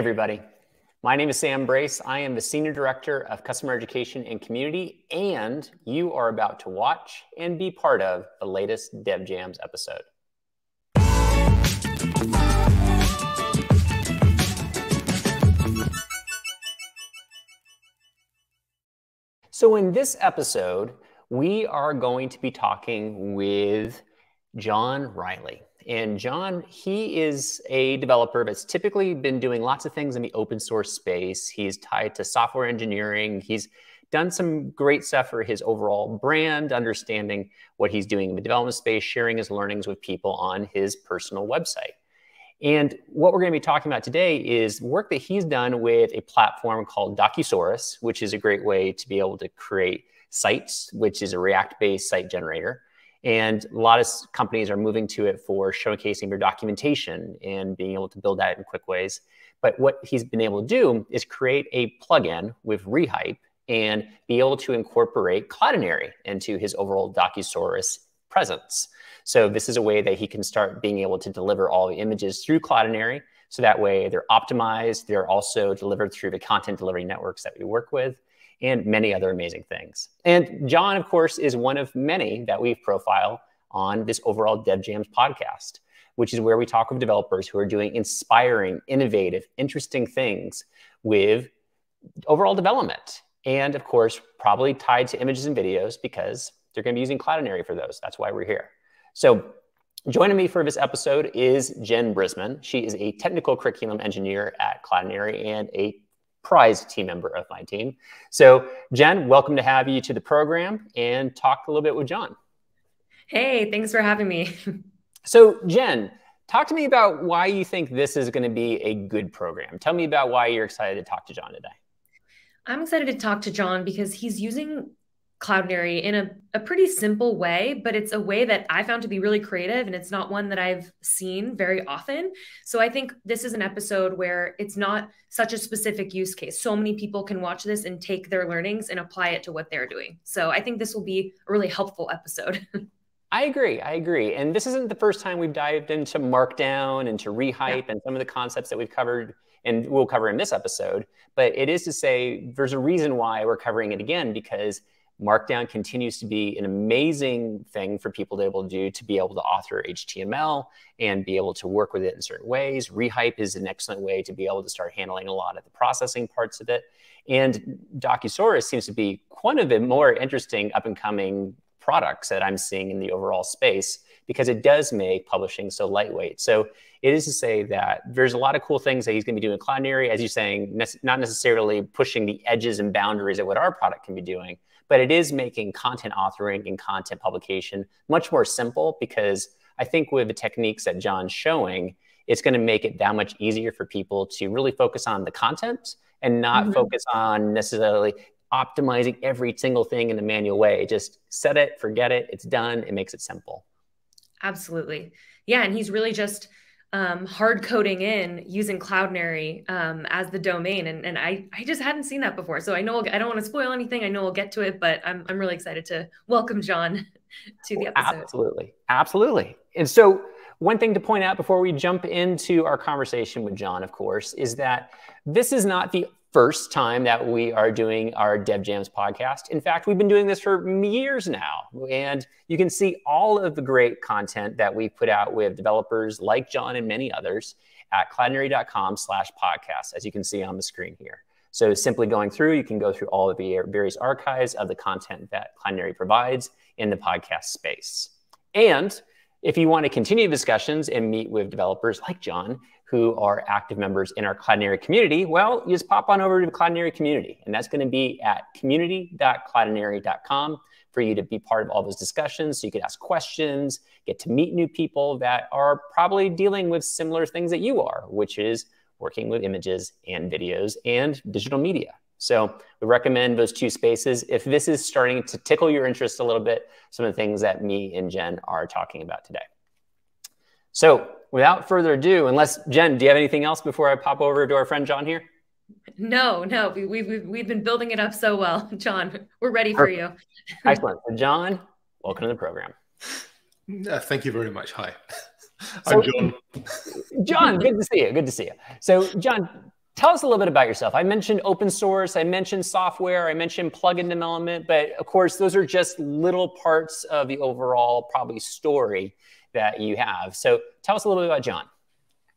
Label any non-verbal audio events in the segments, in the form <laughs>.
Everybody. My name is Sam Brace. I am the Senior Director of Customer Education and Community, and you are about to watch and be part of the latest Dev Jams episode. So, in this episode, we are going to be talking with John Reilly. And John, he is a developer that's typically been doing lots of things in the open source space. He's tied to software engineering. He's done some great stuff for his overall brand, understanding what he's doing in the development space, sharing his learnings with people on his personal website. And what we're going to be talking about today is work that he's done with a platform called Docusaurus, which is a great way to be able to create sites, which is a React based site generator. And a lot of companies are moving to it for showcasing their documentation and being able to build that in quick ways. But what he's been able to do is create a plugin with Rehype and be able to incorporate Cloudinary into his overall Docusaurus presence. So this is a way that he can start being able to deliver all the images through Cloudinary. So that way they're optimized. They're also delivered through the content delivery networks that we work with and many other amazing things. And John, of course, is one of many that we've profiled on this overall Dev Jams podcast, which is where we talk with developers who are doing inspiring, innovative, interesting things with overall development. And of course, probably tied to images and videos because they're going to be using Cloudinary for those. That's why we're here. So, joining me for this episode is Jen Brissman. She is a technical curriculum engineer at Cloudinary and a prized team member of my team. So, Jen, welcome to have you to the program and talk a little bit with John. Hey, thanks for having me. so, Jen, talk to me about why you think this is going to be a good program. Tell me about why you're excited to talk to John today. I'm excited to talk to John because he's using Cloudinary in a, a pretty simple way, but it's a way that I found to be really creative and it's not one that I've seen very often. So I think this is an episode where it's not such a specific use case. So many people can watch this and take their learnings and apply it to what they're doing. So I think this will be a really helpful episode. <laughs> I agree. I agree. And this isn't the first time we've dived into Markdown, into Rehype, yeah. and some of the concepts that we've covered and we'll cover in this episode. But it is to say there's a reason why we're covering it again because Markdown continues to be an amazing thing for people to be able to do to be able to author HTML and be able to work with it in certain ways. Rehype is an excellent way to be able to start handling a lot of the processing parts of it. And Docusaurus seems to be one of the more interesting up and coming products that I'm seeing in the overall space because it does make publishing so lightweight. So it is to say that there's a lot of cool things that he's going to be doing in Cloudinary, as you're saying, ne- not necessarily pushing the edges and boundaries of what our product can be doing, but it is making content authoring and content publication much more simple because I think with the techniques that John's showing, it's going to make it that much easier for people to really focus on the content and not mm-hmm. focus on necessarily optimizing every single thing in a manual way. Just set it, forget it, it's done, it makes it simple. Absolutely. Yeah. And he's really just um, hard coding in using Cloudinary um, as the domain. And, and I, I just hadn't seen that before. So I know I don't want to spoil anything. I know we'll get to it, but I'm, I'm really excited to welcome John <laughs> to the episode. Absolutely. Absolutely. And so one thing to point out before we jump into our conversation with John, of course, is that this is not the first time that we are doing our Dev Jams podcast. In fact, we've been doing this for years now. And you can see all of the great content that we put out with developers like John and many others at cloudinary.com slash podcast, as you can see on the screen here. So simply going through, you can go through all of the various archives of the content that Cloudinary provides in the podcast space. And if you want to continue discussions and meet with developers like John, who are active members in our Cloudinary community, well, you just pop on over to the Cloudinary community. And that's going to be at community.cloudinary.com for you to be part of all those discussions. So you can ask questions, get to meet new people that are probably dealing with similar things that you are, which is working with images and videos and digital media. So we recommend those two spaces. If this is starting to tickle your interest a little bit, some of the things that me and Jen are talking about today. So without further ado, unless Jen, do you have anything else before I pop over to our friend John here? No, no, we, we, we've, we've been building it up so well. <laughs> John, we're ready for you. Excellent. John, welcome to the program. Uh, thank you very much. Hi. So, <laughs> I'm John. John, good to see you. Good to see you. So, John, tell us a little bit about yourself. I mentioned open source, I mentioned software, I mentioned plugin development, but of course, those are just little parts of the overall probably story that you have. So tell us a little bit about John.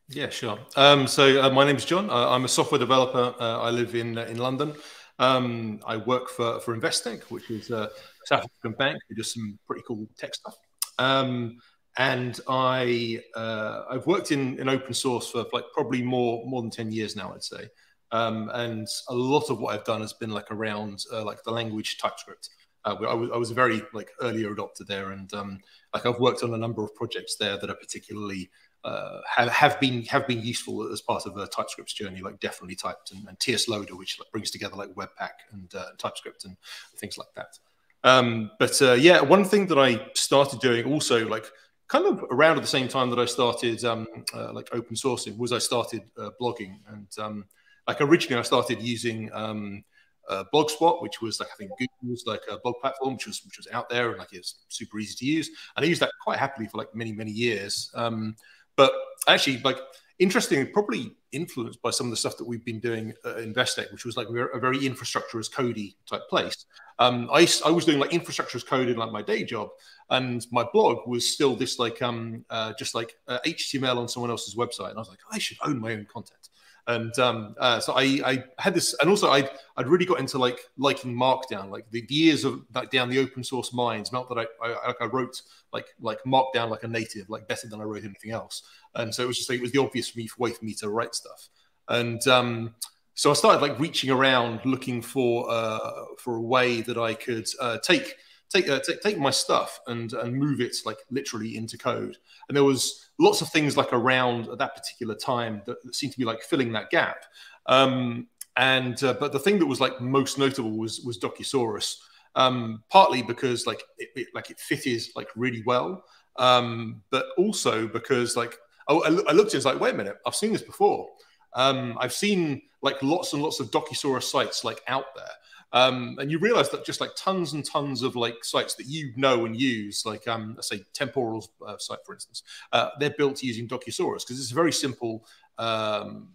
Yeah, sure. Um, so uh, my name is John. I'm a software developer. Uh, I live in uh, in London. Um, I work for for Investec, which is a South African bank who do some pretty cool tech stuff. Um, and I uh, I've worked in, in open source for like probably more more than ten years now, I'd say. Um, and a lot of what I've done has been like around uh, like the language TypeScript. Uh, I, was, I was a very like earlier adopter there, and um, like I've worked on a number of projects there that are particularly uh, have, have been have been useful as part of a TypeScript's journey, like DefinitelyTyped and, and TS Loader, which like, brings together like Webpack and uh, TypeScript and things like that. Um, but uh, yeah, one thing that I started doing also like kind of around at the same time that I started um, uh, like open sourcing was I started uh, blogging and um, like originally I started using um, uh, Blogspot, which was like I think Google's like a blog platform, which was which was out there and like it's super easy to use, and I used that quite happily for like many many years. Um, but actually, like interestingly, probably influenced by some of the stuff that we've been doing at Investec, which was like a very infrastructure as codey type place. Um, I, I was doing like infrastructure as code in like my day job, and my blog was still this like um uh, just like uh, HTML on someone else's website, and I was like, I should own my own content. And um, uh, so I, I had this, and also I'd, I'd really got into like liking Markdown, like the, years of like down the open source minds not that I, I, I wrote like like Markdown like a native, like better than I wrote anything else. And so it was just like, it was the obvious for me, way for me to write stuff. And um, so I started like reaching around, looking for uh, for a way that I could uh, take take, uh, take take my stuff and and move it like literally into code. And there was lots of things like around at that particular time that, that seemed to be like filling that gap. Um, and uh, but the thing that was like most notable was was Docusaurus, um, partly because like it, it, like it fitted like really well, um, but also because like I, I looked at it, was like wait a minute, I've seen this before. Um, I've seen like lots and lots of Docusaurus sites like out there. Um, and you realize that just like tons and tons of like sites that you know and use, like um, let's say Temporal's uh, site, for instance, uh, they're built using Docusaurus because it's a very simple um,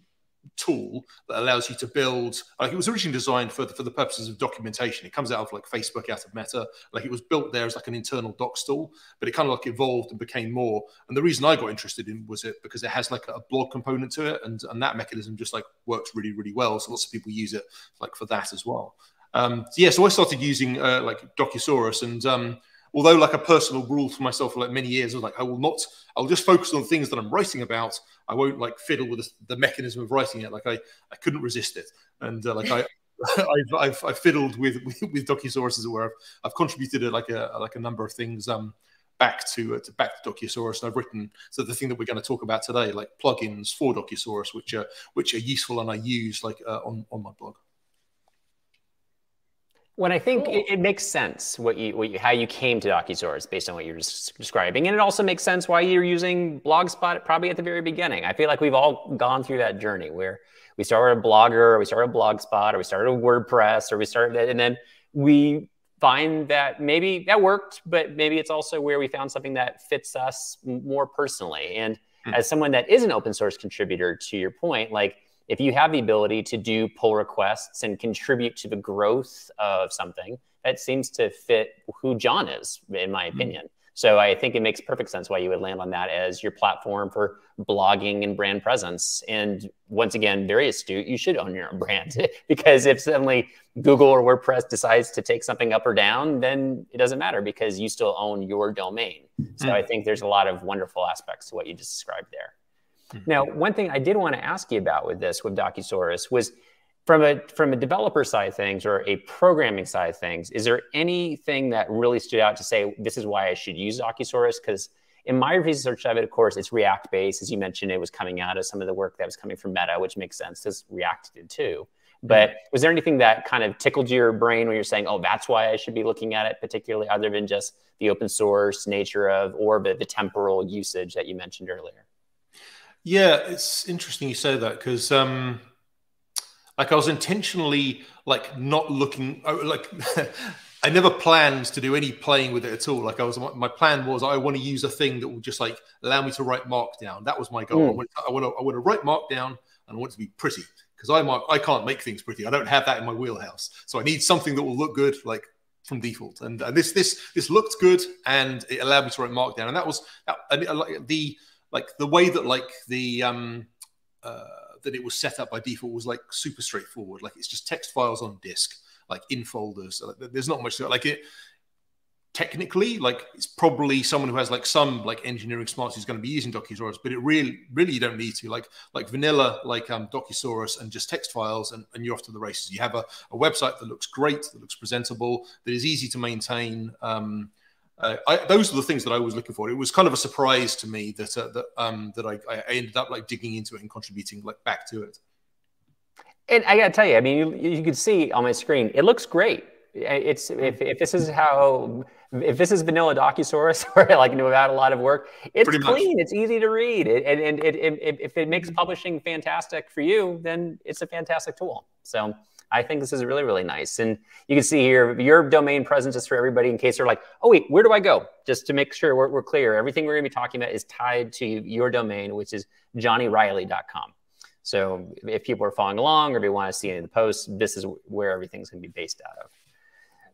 tool that allows you to build like it was originally designed for the, for the purposes of documentation. It comes out of like facebook out of meta. Like it was built there as like an internal docs tool but it kind of like evolved and became more. And the reason i got interested in was it because it has like a blog component to it and and that mechanism just like works really really well. So lots of people use it like for that as well um so yeah so i started using uh, like docusaurus and um although like a personal rule for myself for like many years, I was like, I will not, I'll just focus on things that I'm writing about. I won't like fiddle with the, the mechanism of writing it. Like I, I couldn't resist it. And uh, like I, <laughs> <laughs> I've, I've, I've, fiddled with, <laughs> with, with Docusaurus as it were. I've, I've contributed a, like a, like a number of things, um, back to, uh, to back to Docusaurus. And I've written, so the thing that we're going to talk about today, like plugins for Docusaurus, which are, which are useful and I use like uh, on, on my blog. When I think cool. it, it, makes sense what you, what you, how you came to Docusaurus based on what you're describing, and it also makes sense why you're using Blogspot probably at the very beginning. I feel like we've all gone through that journey where we started a blogger, or we started a Blogspot, or we started a WordPress, or we started, that and then we find that maybe that worked, but maybe it's also where we found something that fits us more personally. And mm. as someone that is an open source contributor, to your point, like if you have the ability to do pull requests and contribute to the growth of something, that seems to fit who John is, in my mm-hmm. opinion. Mm-hmm. So I think it makes perfect sense why you would land on that as your platform for blogging and brand presence. And once again, very astute, you should own your own brand <laughs> because if suddenly Google or WordPress decides to take something up or down, then it doesn't matter because you still own your domain. So mm-hmm. I think there's a lot of wonderful aspects to what you just described there. Now, mm-hmm. one thing I did want to ask you about with this, with Docusaurus, was from a from a developer side of things or a programming side of things, is there anything that really stood out to say this is why I should use Docusaurus? Because in my research of it, of course, it's React based. As you mentioned, it was coming out of some of the work that was coming from Meta, which makes sense because React did too. Mm-hmm. But was there anything that kind of tickled your brain when you're saying, oh, that's why I should be looking at it, particularly other than just the open source nature of or the, the temporal usage that you mentioned earlier? Yeah, it's interesting you say that because, um, like, I was intentionally like not looking oh, like. <laughs> I never planned to do any playing with it at all. Like I was, my plan was I want to use a thing that will just like allow me to write Markdown. That was my goal. Mm. I, want, to, I want to write Markdown and I want it to be pretty because I might, I can't make things pretty. I don't have that in my wheelhouse. So I need something that will look good, like from default. And, and this this this looked good, and it allowed me to write Markdown. And that was that, the like the way that like the um uh, that it was set up by default was like super straightforward. Like it's just text files on disk, like in folders. There's not much to it. Like it technically like it's probably someone who has like some like engineering smarts who's going to be using docusaurus but it really really you don't need to like like vanilla like um docusaurus and just text files and, and you're off to the races you have a, a website that looks great that looks presentable that is easy to maintain um uh, I, those are the things that I was looking for. It was kind of a surprise to me that uh, that um, that I, I ended up like digging into it and contributing like back to it. And I got to tell you, I mean, you, you can see on my screen, it looks great. It's if, if this is how if this is vanilla Docusaurus <laughs> or like without a lot of work, it's clean. It's easy to read. It, and and it, it, if it makes publishing fantastic for you, then it's a fantastic tool. So I think this is really, really nice. And you can see here, your domain presence is for everybody in case they're like, oh, wait, where do I go? Just to make sure we're, we're clear. Everything we're going to be talking about is tied to your domain, which is johnnyreilly.com. So if people are following along or they want to see any of the posts, this is where everything's going to be based out of.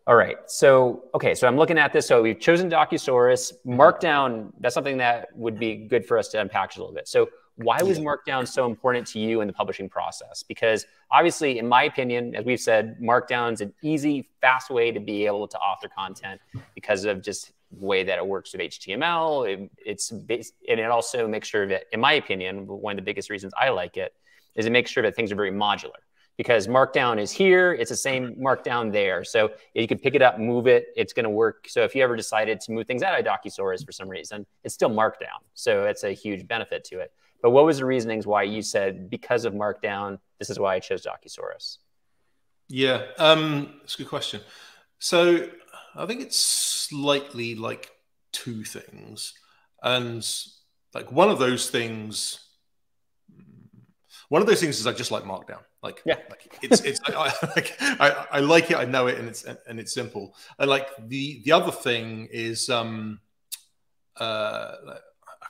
All right. So, okay. So I'm looking at this. So we've chosen Docusaurus. Markdown, that's something that would be good for us to unpack a little bit. So why was Markdown so important to you in the publishing process? Because obviously, in my opinion, as we've said, Markdown's an easy, fast way to be able to author content because of just the way that it works with HTML. It, it's and it also makes sure that, in my opinion, one of the biggest reasons I like it is it makes sure that things are very modular. Because markdown is here it's the same markdown there. So you can pick it up move it it's going to work. So if you ever decided to move things out of docusaurus for some reason it's still markdown. So it's a huge benefit to it but what was the reasonings why you said because of markdown this is why i chose docusaurus yeah um it's a good question so i think it's slightly like two things and like one of those things one of those things is I just like Markdown. Like, yeah, like it's it's I, I, <laughs> like, I, like it. I know it, and it's and it's simple. And like the the other thing is, um, uh,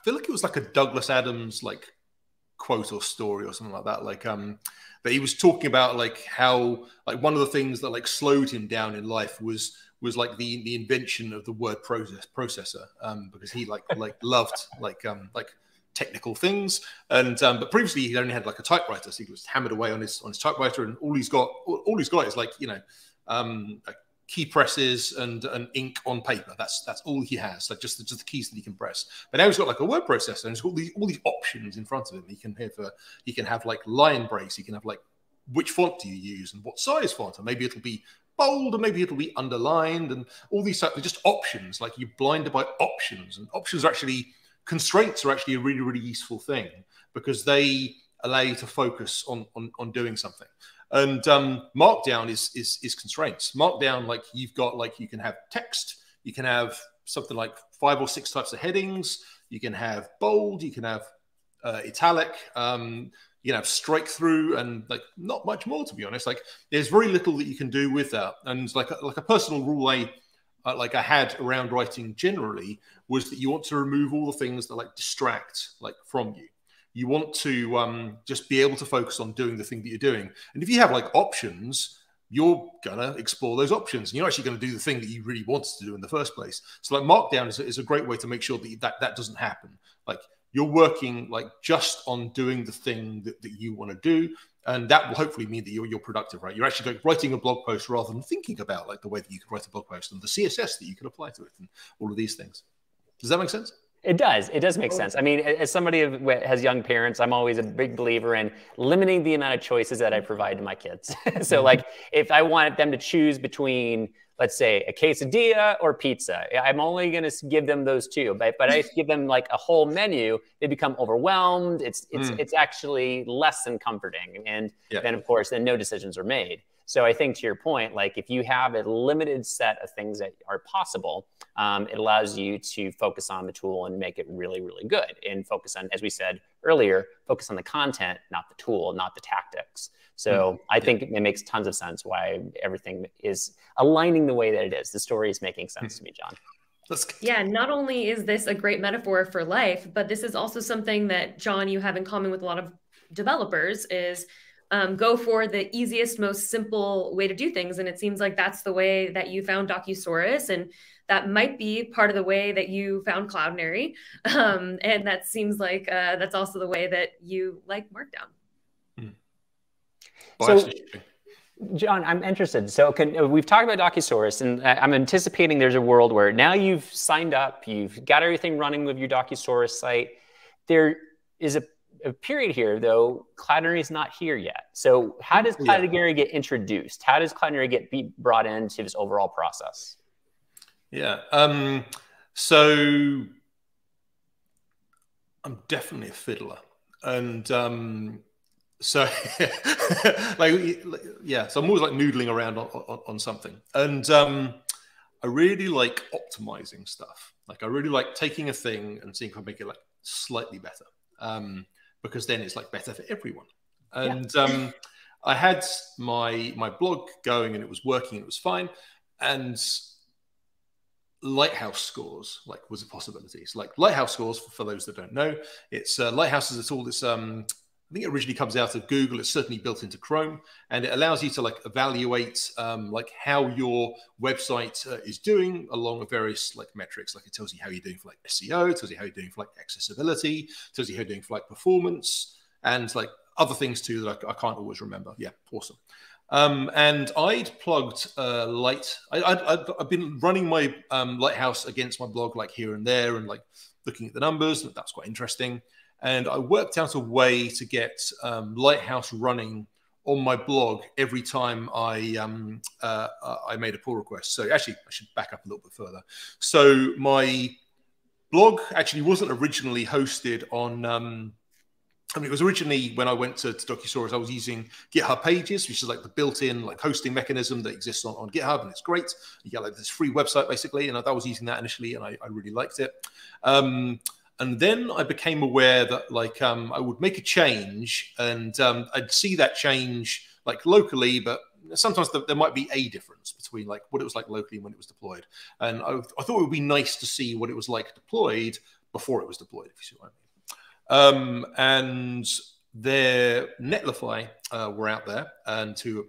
feel like it was like a Douglas Adams like quote or story or something like that. Like, um, that he was talking about like how like one of the things that like slowed him down in life was was like the the invention of the word process processor um because he like <laughs> like loved like um like technical things. And um, but previously he only had like a typewriter, so he was hammered away on his on his typewriter, and all he's got all he's got is like you know um, key presses and and ink on paper. That's that's all he has. Like just just the keys that he can press. But now he's got like a word processor, and he's got all these, all these options in front of him. He can have a, he can have like line breaks. He can have like which font do you use and what size font, and maybe it'll be bold and maybe it'll be underlined and all these types of just options like you're blinded by options and options are actually constraints are actually a really, really useful thing because they allow you to focus on on, on doing something. And um, Markdown is, is is constraints. Markdown, like you've got, like you can have text, you can have something like five or six types of headings, you can have bold, you can have uh, italic, um, you can have strike through, and like not much more to be honest. Like there's very little that you can do with that. And like like a personal rule I uh, like I had around writing generally was that you want to remove all the things that like distract like from you. You want to um, just be able to focus on doing the thing that you're doing. And if you have like options, you're gonna explore those options, and you're actually going to do the thing that you really wanted to do in the first place. So like Markdown is a, is a great way to make sure that, that that doesn't happen. Like you're working like just on doing the thing that, that you want to do and that will hopefully mean that you're, you're productive right you're actually writing a blog post rather than thinking about like the way that you could write a blog post and the css that you can apply to it and all of these things does that make sense it does. It does make sense. I mean, as somebody who has young parents, I'm always a big believer in limiting the amount of choices that I provide to my kids. <laughs> so, like, if I want them to choose between let's say a quesadilla or pizza. I'm only going to give them those two, but but I give them like a whole menu, they become overwhelmed. It's it's mm. it's actually less than comforting, and yeah. then of course then no decisions are made. So I think to your point, like if you have a limited set of things that are possible, um, it allows you to focus on the tool and make it really, really good. And focus on, as we said earlier, focus on the content, not the tool, not the tactics. So mm-hmm. I think it makes tons of sense why everything is aligning the way that it is. The story is making sense to me, John. Yeah, not only is this a great metaphor for life, but this is also something that John you have in common with a lot of developers is um, go for the easiest, most simple way to do things. And it seems like that's the way that you found Docusaurus. And that might be part of the way that you found Cloudinary. <laughs> Um, and that seems like uh, that's also the way that you like Markdown. Hmm. So, John, I'm interested. So can, uh, we've talked about Docusaurus, and I'm anticipating there's a world where now you've signed up, you've got everything running with your Docusaurus site. There is a, a period here, though, Cloudinary is not here yet. So how does Cloudinary yeah. get introduced? How does Cloudinary get be brought into this overall process? Yeah. Um, so I'm definitely a fiddler. And um, so <laughs> like yeah so i'm always like noodling around on, on, on something and um i really like optimizing stuff like i really like taking a thing and seeing if i make it like slightly better um because then it's like better for everyone. And yeah. um i had my my blog going and it was working it was fine. And lighthouse scores like was a possibility. So like lighthouse scores for, for those that don't know it's uh, lighthouse is a tool that's um I think it originally comes out of Google. It's certainly built into Chrome, and it allows you to like evaluate um, like how your website uh, is doing along with various like metrics. Like it tells you how you're doing for like SEO, tells you how you're doing for like accessibility, tells you how you're doing for like performance, and like other things too that I, I can't always remember. Yeah, awesome. Um, and I'd plugged uh, Light. I, have been running my um, Lighthouse against my blog like here and there, and like looking at the numbers. That's quite interesting. And I worked out a way to get um, Lighthouse running on my blog every time I um, uh, I made a pull request. So actually, I should back up a little bit further. So my blog actually wasn't originally hosted on. Um, I mean, it was originally when I went to, to I was using GitHub Pages, which is like the built-in like hosting mechanism that exists on, on GitHub, and it's great. You get like this free website basically, and I, I was using that initially, and I, I really liked it. Um, and then I became aware that like um, I would make a change and um, I'd see that change like locally, but sometimes there might be a difference between like what it was like locally and when it was deployed. And I, I, thought it would be nice to see what it was like deployed before it was deployed, if you see what I mean. Um, and their Netlify uh, were out there and to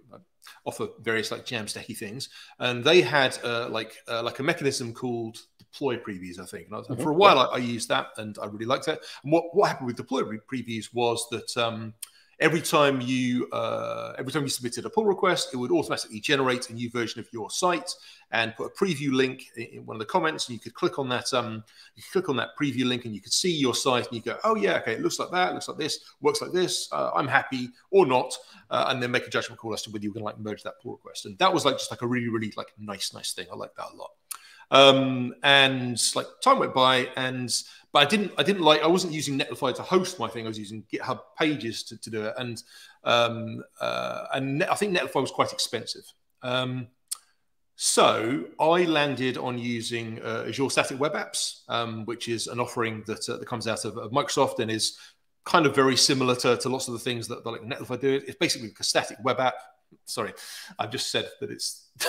offer various like Jamstacky things, and they had uh, like uh, like a mechanism called deploy previews, I think. And, I was, mm-hmm. for a while, I, I, used that and I really liked it. And what, what happened with deploy previews was that um, every time you uh, every time you submitted a pull request, it would automatically generate a new version of your site and put a preview link in one of the comments, and you could click on that. Um, you click on that preview link, and you could see your site, and you go, "Oh yeah, okay, it looks like that, looks like this, works like this. Uh, I'm happy or not," uh, and then make a judgment call as to whether you're going to like merge that pull request. And that was like just like a really, really like nice, nice thing. I like that a lot. Um, and like time went by, and but I didn't I didn't like I wasn't using Netlify to host my thing. I was using GitHub Pages to, to do it, and um, uh, and I think Netlify was quite expensive. Um, so I landed on using uh, Azure Static Web Apps, um, which is an offering that, uh, that comes out of, of, Microsoft and is kind of very similar to, to lots of the things that, that like Netlify do. It's basically a static web app sorry, I've just said that it's. <laughs>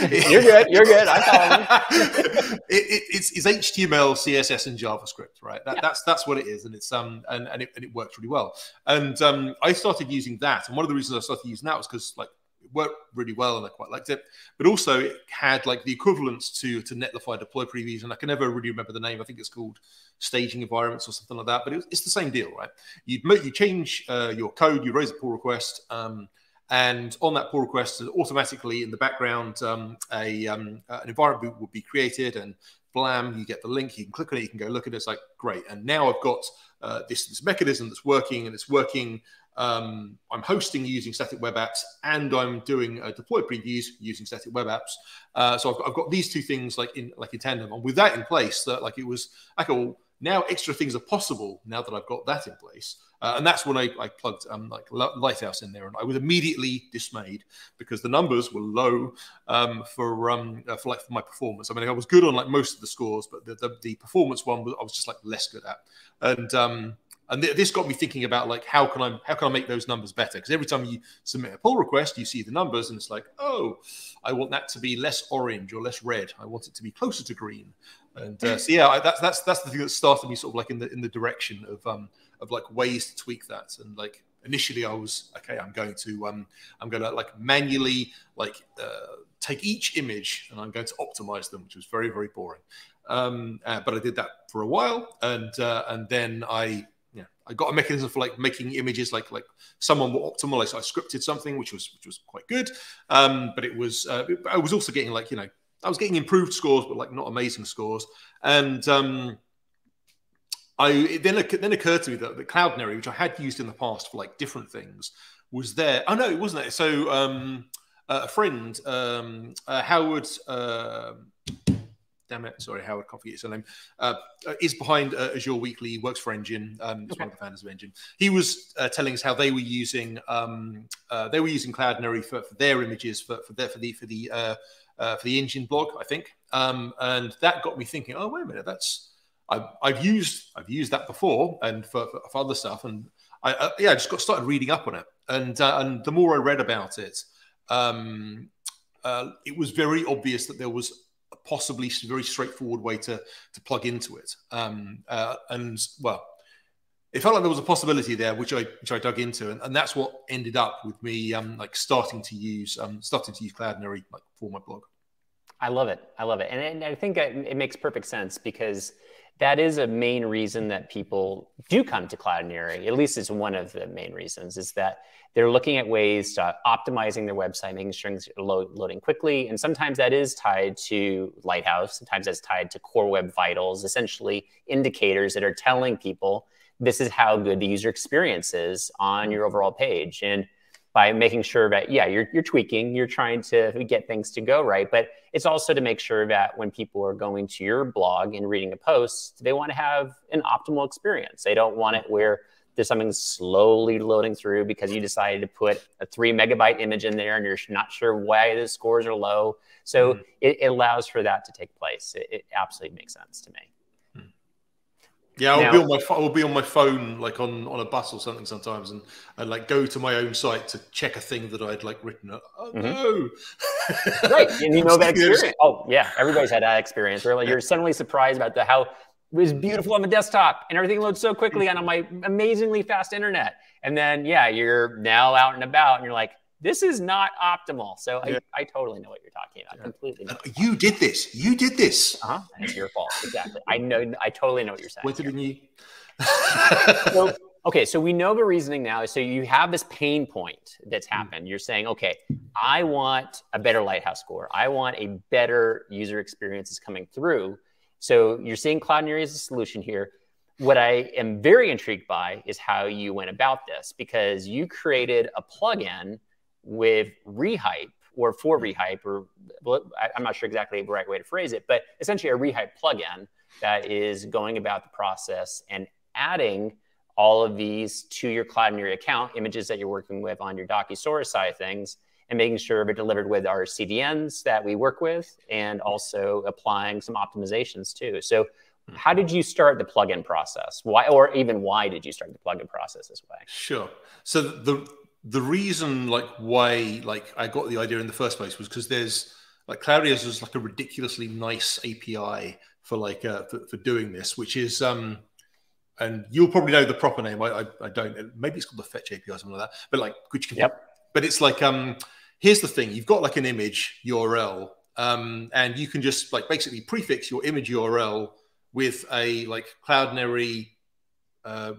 you're good. You're good. I follow <laughs> it, it, it's, it's HTML, CSS, and JavaScript, right? That, yeah. That's that's what it is, and it's um and, and it, and it works really well. And um, I started using that, and one of the reasons I started using that was because like it worked really well, and I quite liked it. But also, it had like the equivalents to to Netlify deploy previews, and I can never really remember the name. I think it's called staging environments or something like that. But it, it's the same deal, right? You you change uh, your code, you raise a pull request. Um, and on that pull request, automatically in the background, um, a um, uh, an environment would be created, and blam, you get the link. You can click on it. You can go look at it. It's like great. And now I've got uh, this this mechanism that's working, and it's working. Um, I'm hosting using static web apps, and I'm doing uh, deploy previews using static web apps. Uh, so I've got, I've got, these two things like in like in tandem. And with that in place, that like it was like oh now extra things are possible now that I've got that in place. Uh, and that's when I, I plugged um, like Lighthouse in there, and I was immediately dismayed because the numbers were low um, for um, uh, for like for my performance. I mean, I was good on like most of the scores, but the the, the performance one was, I was just like less good at. And um, and th- this got me thinking about like how can I how can I make those numbers better? Because every time you submit a pull request, you see the numbers, and it's like, oh, I want that to be less orange or less red. I want it to be closer to green. And uh, <laughs> so yeah, I, that's that's that's the thing that started me sort of like in the in the direction of um of like ways to tweak that and like initially I was okay. I'm going to um, I'm going to like manually like uh, take each image and I'm going to optimize them, which was very very boring. Um, uh, but I did that for a while, and uh, and then I yeah I got a mechanism for like making images like like someone more optimal. I, I scripted something which was which was quite good, um, but it was uh, I was also getting like you know I was getting improved scores, but like not amazing scores, and um, I it then it then occurred to me that the Cloudinary, which I had used in the past for like different things, was there. Oh no, it wasn't it. So um, a friend, um, uh, Howard. Uh, damn it, sorry, Howard, can't forget his name. Uh, is behind uh, Azure Weekly, works for Endjin. Um, he's okay. one of the founders of Endjin. He was uh, telling us how they were using um, uh, they were using Cloudinary for, for their images for, for their for the for the uh, uh, for the Endjin blog, I think. Um, and that got me thinking. Oh, wait a minute, that's I've, I've used I've used that before and for, for, for other stuff, and I uh, yeah I just got started reading up on it, and uh, and the more I read about it, um, uh, it was very obvious that there was a possibly very straightforward way to to plug into it, um, uh, and well. It felt like there was a possibility there, which I which I dug into, and, and that's what ended up with me um, like starting to use um, starting to use Cloudinary like for my blog. I love it. I love it, and, and I think it makes perfect sense because that is a main reason that people do come to Cloudinary. At least it's one of the main reasons is that they're looking at ways to optimizing their website, making sure things loading quickly. And sometimes that is tied to Lighthouse. Sometimes that's tied to Core Web Vitals, essentially indicators that are telling people this is how good the user experience is on your overall page. And by making sure that yeah you're, you're tweaking you're trying to get things to go right. But it's also to make sure that when people are going to your blog and reading a post they want to have an optimal experience. They don't want it where there's something slowly loading through because you decided to put a three megabyte image in there and you're not sure why the scores are low. So mm-hmm. it, it, allows for that to take place. It, it absolutely makes sense to me yeah, I'll now, be on my I'll be on my phone like on, on a bus or something sometimes, and and like go to my own site to check a thing that I'd like written. Oh mm-hmm. no! <laughs> right, and you know that experience. Oh yeah, everybody's had that experience. Where like you're suddenly surprised about the how it was beautiful on the desktop and everything loads so quickly on my amazingly fast internet, and then yeah, you're now out and about and you're like, this is not optimal. So yeah. I, I totally know what you're talking about. Yeah. Completely. Uh, you did this. You did this. Uh huh. It's your fault. Exactly. I know. I totally know what you're saying. What's it in you? so, okay, so we know the reasoning now. So you have this pain point that's hmm. happened. You're saying, okay, I want a better lighthouse score. I want a better user experience is coming through. So you're seeing Cloud Cloudinary as a solution here. What I am very intrigued by is how you went about this because you created a plugin with rehype or for mm-hmm. rehype or well, I'm not sure exactly the right way to phrase it, but essentially a rehype plugin that is going about the process and adding all of these to your Cloudinary account, images that you're working with on your Docusaurus side of things, and making sure they're delivered with our CDNs that we work with, and also applying some optimizations too. So, mm-hmm. how did you start the plugin process? Why, or even why did you start the plugin process this way? Sure. So the the reason like why like I got the idea in the first place was because there's like Cloudinary is like a ridiculously nice API for like uh, for, for, doing this, which is um and you'll probably know the proper name. I, I, I don't. Maybe it's called the Fetch API or something like that. But like which can, yep. But it's like um here's the thing: you've got like an image URL, um, and you can just like basically prefix your image URL with a like Cloudinary uh,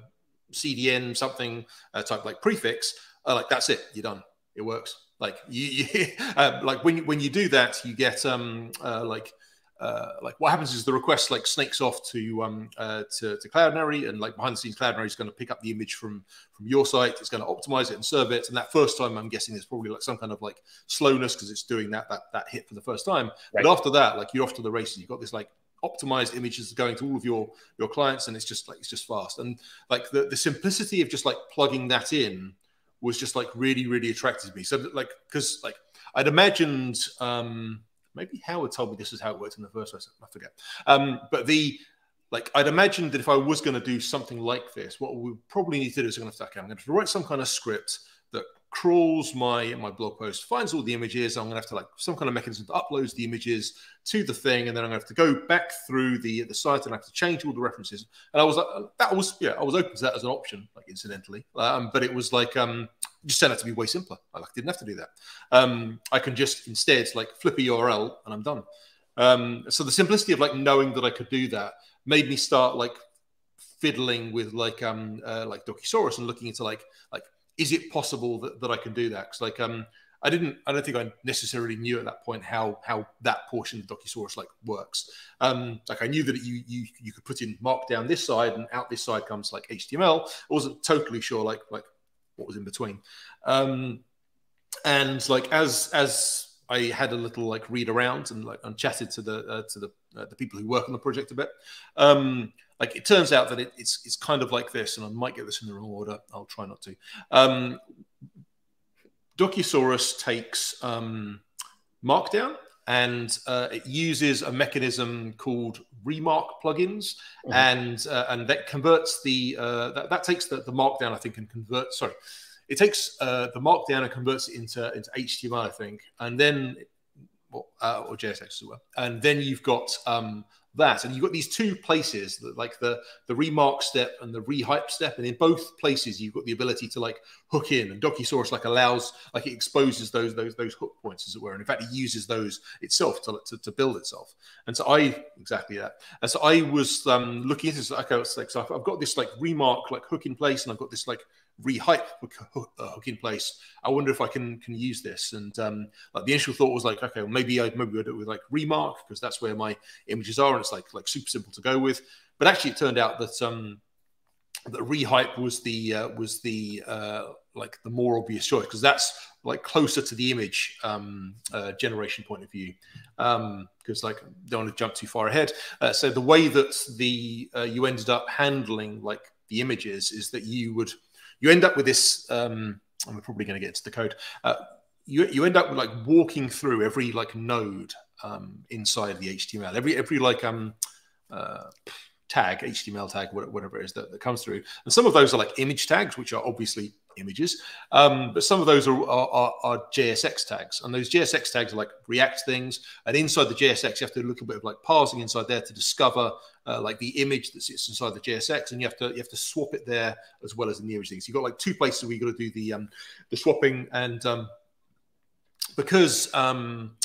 CDN something uh, type like prefix uh, like that's it, you're done. It works. Like you, you uh, <laughs> like when you, when you do that, you get um uh, like uh, like what happens is the request like snakes off to um uh, to, to Cloudinary and like behind the scenes Cloudinary is going to pick up the image from from your site. It's going to optimize it and serve it. And that first time, I'm guessing there's probably like some kind of like slowness because it's doing that that that hit for the first time. Right. But after that, like you're off to the races. You've got this like optimized images going to all of your your clients, and it's just like it's just fast. And like the the simplicity of just like plugging that in was just like really, really attracted to me. So like, because like I'd imagined, um, maybe Howard told me this is how it worked in the first place. I forget. Um, but the like I'd imagined that if I was going to do something like this, what we probably need to do is I'm going to okay, I'm going to write some kind of script that crawls my my blog post, finds all the images. I'm to have to like some kind of mechanism to upload the images to the thing, and then I'm to have to go back through the the site and I have to change all the references. And I was like, that was yeah, I was open to that as an option, like incidentally, um, but it was like um, just turned out to be way simpler. I like, didn't have to do that. Um, I can just instead like flip a URL and I'm done. Um, so the simplicity of like knowing that I could do that made me start like fiddling with like um uh, like Docusaurus and looking into like like is it possible that, that I can do that? Because like um, I didn't, I don't think I necessarily knew at that point how how that portion of Docusaurus like works. Um, like I knew that you you you could put in Markdown this side and out this side comes like HTML. I wasn't totally sure like like what was in between. Um, and like as as I had a little like read around and like and chatted to the uh, to the uh, the people who work on the project a bit. Um, like it turns out that it, it's it's kind of like this, and I might get this in the wrong order. I'll try not to. Um, Docusaurus takes um, Markdown and uh, it uses a mechanism called remark plugins, mm-hmm. and uh, and that converts the uh, that, that takes the, the Markdown I think and convert sorry, it takes uh, the Markdown and converts it into into HTML I think, and then uh, or JSX as well, and then you've got um, that. And you've got these two places, that, like the the remark step and the rehype step, and in both places you've got the ability to like hook in. And Docusaurus like allows, like it exposes those those those hook points, as it were. And in fact, it uses those itself to, to, to build itself. And so I exactly that. And so I was um, looking at this. Okay, like so I've got this like remark like hook in place, and I've got this like rehype hook, uh, in place. I wonder if I can can use this. And um, like the initial thought was like, okay, well, maybe I maybe I'll do it with like remark because that's where my images are, and it's like like super simple to go with. But actually, it turned out that um, that rehype was the uh, was the uh, like the more obvious choice because that's like closer to the image um, uh, generation point of view. Because um, like don't want to jump too far ahead. Uh, so the way that the uh, you ended up handling like the images is that you would you end up with this. Um, and we're probably going to get to the code. Uh, you, you end up with like walking through every like node um, inside the HTML. Every every like um uh, tag, HTML tag, whatever it is that, that comes through. And some of those are like image tags, which are obviously images. Um, but some of those are, are, are, JSX tags. And those JSX tags are like React things. And inside the JSX, you have to do a little bit of like parsing inside there to discover uh, like the image that sits inside the JSX. And you have to you have to swap it there as well as in the image things. So you've got like two places where you've got to do the um, the swapping. And um, because um,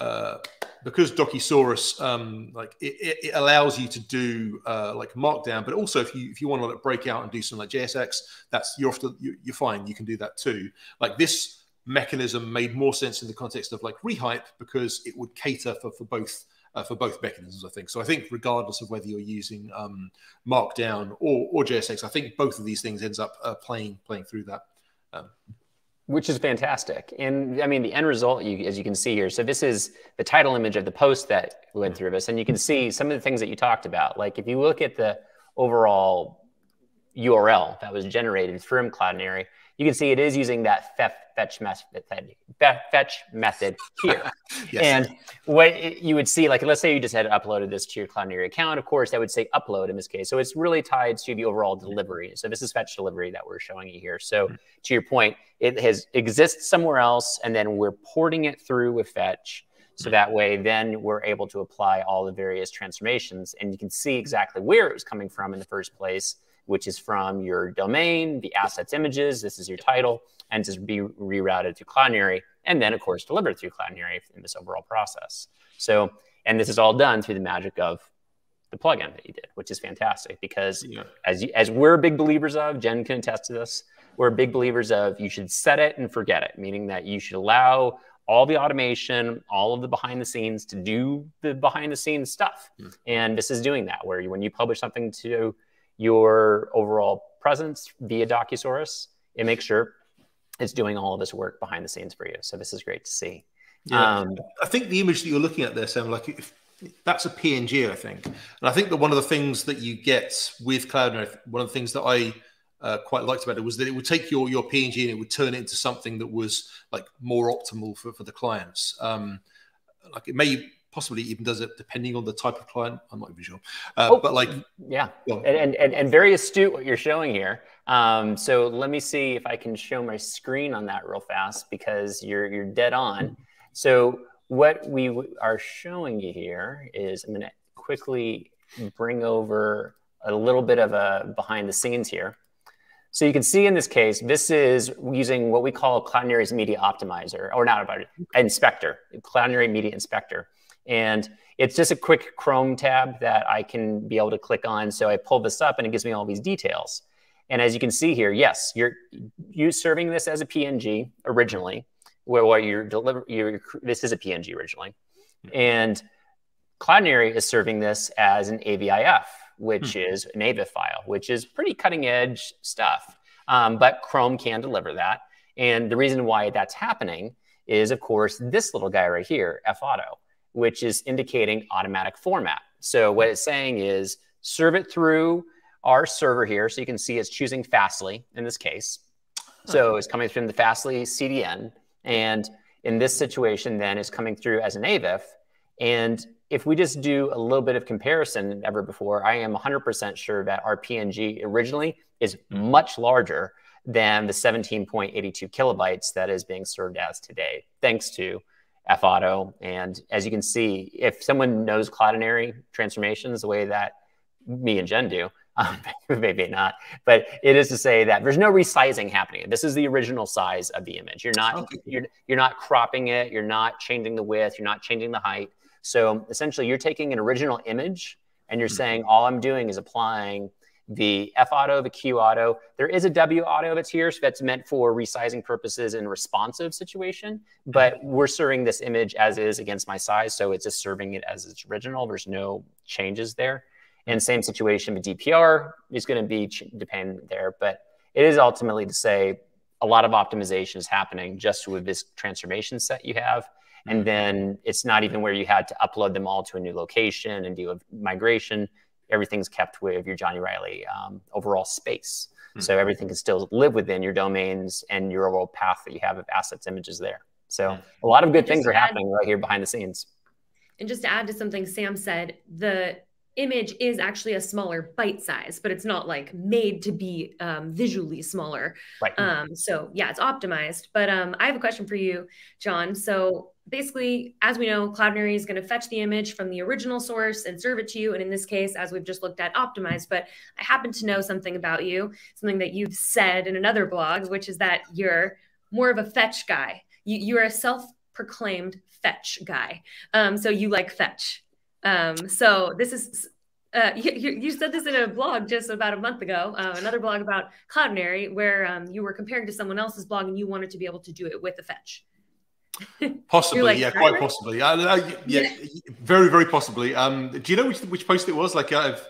uh, because Docusaurus um, like it, it, allows you to do uh, like Markdown, but also if you if you want to break out and do something like JSX, that's you're to, you're fine. You can do that too. Like this mechanism made more sense in the context of like rehype because it would cater for for both. Uh, for both mechanisms, I think. So I think regardless of whether you're using um, Markdown or, or JSX, I think both of these things ends up uh, playing playing through that. Um, which is fantastic. And I mean, the end result, you, as you can see here, so this is the title image of the post that went through this, and you can mm-hmm. see some of the things that you talked about. Like if you look at the overall URL that was generated from Cloudinary, you can see it is using that fetch method, fetch method here. <laughs> yes. And what you would see, like, let's say you just had uploaded this to your Cloudinary account, of course, that would say upload in this case. So it's really tied to the overall delivery. So this is fetch delivery that we're showing you here. So mm-hmm. to your point, it has exists somewhere else, and then we're porting it through with fetch. So that way, then we're able to apply all the various transformations, and you can see exactly where it was coming from in the first place which is from your domain, the assets images, this is your title, and just be rerouted to Cloudinary, and then of course delivered through Cloudinary in this overall process. So, and this is all done through the magic of the plugin that you did, which is fantastic because yeah. as you, as we're big believers of, Jen can attest to this. We're big believers of you should set it and forget it, meaning that you should allow all the automation, all of the behind the scenes to do the behind the scenes stuff. Mm. And this is doing that where you, when you publish something to your overall presence via Docusaurus, it makes sure it's doing all of this work behind the scenes for you. So this is great to see. Yeah. Um, I think the image that you're looking at there, Sam, like if, that's a PNG, I think. And I think that one of the things that you get with Cloud, one of the things that I uh, quite liked about it was that it would take your your PNG and it would turn it into something that was like more optimal for, for the clients. Um, like it may possibly even does it depending on the type of client. I'm not even sure, uh, oh, but like yeah, and, and and very astute what you're showing here. Um, so let me see if I can show my screen on that real fast because you're you're dead on. So what we are showing you here is I'm going to quickly bring over a little bit of a behind the scenes here. So you can see in this case, this is using what we call Cloudinary's Media Optimizer, or not about it, Inspector, Cloudinary Media Inspector. And it's just a quick Chrome tab that I can be able to click on. So I pull this up and it gives me all these details. And as you can see here, yes, you're you serving this as a PNG originally, where, where you're deliver you're, this is a PNG originally, and Cloudinary is serving this as an AVIF, which hmm. is an AVIF file, which is pretty cutting edge stuff. Um, but Chrome can deliver that, and the reason why that's happening is, of course, this little guy right here, fauto, which is indicating automatic format. So what it's saying is serve it through our server here. So you can see it's choosing Fastly in this case. So it's coming from the Fastly CDN. And in this situation, then is coming through as an AVIF. And if we just do a little bit of comparison ever before, I am 100% sure that our PNG originally is much larger than the 17.82 kilobytes that is being served as today, thanks to fauto. And as you can see, if someone knows Cloudinary transformations the way that me and Jen do, <laughs> um, maybe not, but it is to say that there's no resizing happening. This is the original size of the image. You're not okay. you're you're not cropping it. You're not changing the width. You're not changing the height. So essentially, you're taking an original image and you're mm-hmm. saying all I'm doing is applying the F auto, the Q auto. There is a W auto that's here, so that's meant for resizing purposes in responsive situation. But mm-hmm. we're serving this image as is against my size, so it's just serving it as its original. There's no changes there. And same situation with DPR is going to be dependent there, but it is ultimately to say a lot of optimization is happening just with this transformation set you have. And mm-hmm. then it's not even where you had to upload them all to a new location and deal with migration. Everything's kept with your Johnny Reilly um, overall space. Mm-hmm. So everything can still live within your domains and your overall path that you have of assets, images there. So a lot of good things are happening right here behind the scenes. And just to add to something Sam said, the image is actually a smaller bite size, but it's not like made to be um, visually smaller. Right. Um, so yeah, it's optimized. But um, I have a question for you, John. So basically, as we know, Cloudinary is going to fetch the image from the original source and serve it to you. And in this case, as we've just looked at, optimized. But I happen to know something about you, something that you've said in another blog, which is that you're more of a fetch guy. You, you're a self-proclaimed fetch guy. Um, so you like fetch. Um, so this is uh, <laughs> you, you, said this in a blog just about a month ago, uh, another blog about Cloudinary, where um, you were comparing to someone else's blog and you wanted to be able to do it with a fetch. <laughs> Possibly, like, yeah, quite possibly. Yeah, yeah, very, very possibly. Um, do you know which which post it was? Like, I've.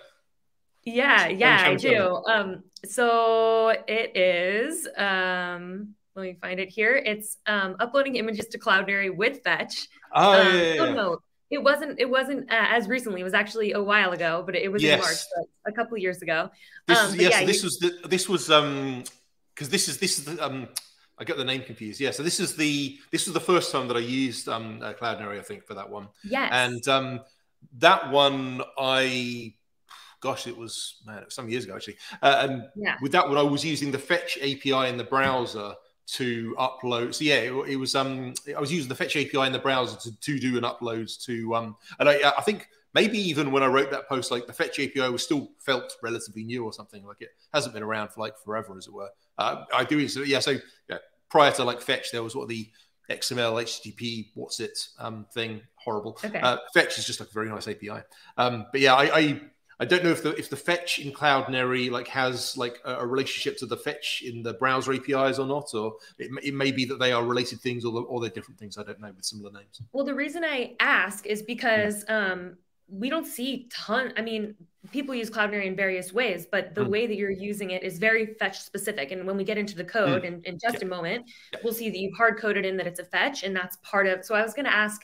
Yeah, yeah, I do. Um, so it is. Um, let me find it here. It's um, uploading images to Cloudinary with Fetch. Oh, um, yeah, yeah, oh, no, it wasn't. It wasn't uh, as recently. It was actually a while ago, but it was yes. in March, a couple years ago. This, um, yes, yeah, this was the, this was um because this is this is the, um I get the name confused. Yeah, so this is the this was the first time that I used um uh, Cloudinary, I think, for that one. Yes, and um that one I gosh, it was man, it was some years ago actually. Uh, and yeah. with that one, I was using the Fetch API in the browser to upload. So yeah, it, it, was um I was using the Fetch API in the browser to, to do an upload to um and I I think maybe even when I wrote that post, like the Fetch API was still felt relatively new or something. Like it hasn't been around for like forever, as it were. Uh, I do so yeah. So yeah, prior to like Fetch, there was what the XML HTTP what's it um thing horrible. Okay. Uh, Fetch is just like a very nice API. Um, but yeah, I, I I don't know if the if the fetch in Cloudinary like has like a, a relationship to the fetch in the browser APIs or not, or it, it may be that they are related things or, the, or they're different things. I don't know with similar names. Well, the reason I ask is because um, we don't see ton. I mean, people use Cloudinary in various ways, but the mm. way that you're using it is very fetch specific. And when we get into the code mm. in, in just yeah. a moment, yeah. we'll see that you've hard coded in that it's a fetch, and that's part of. So I was going to ask,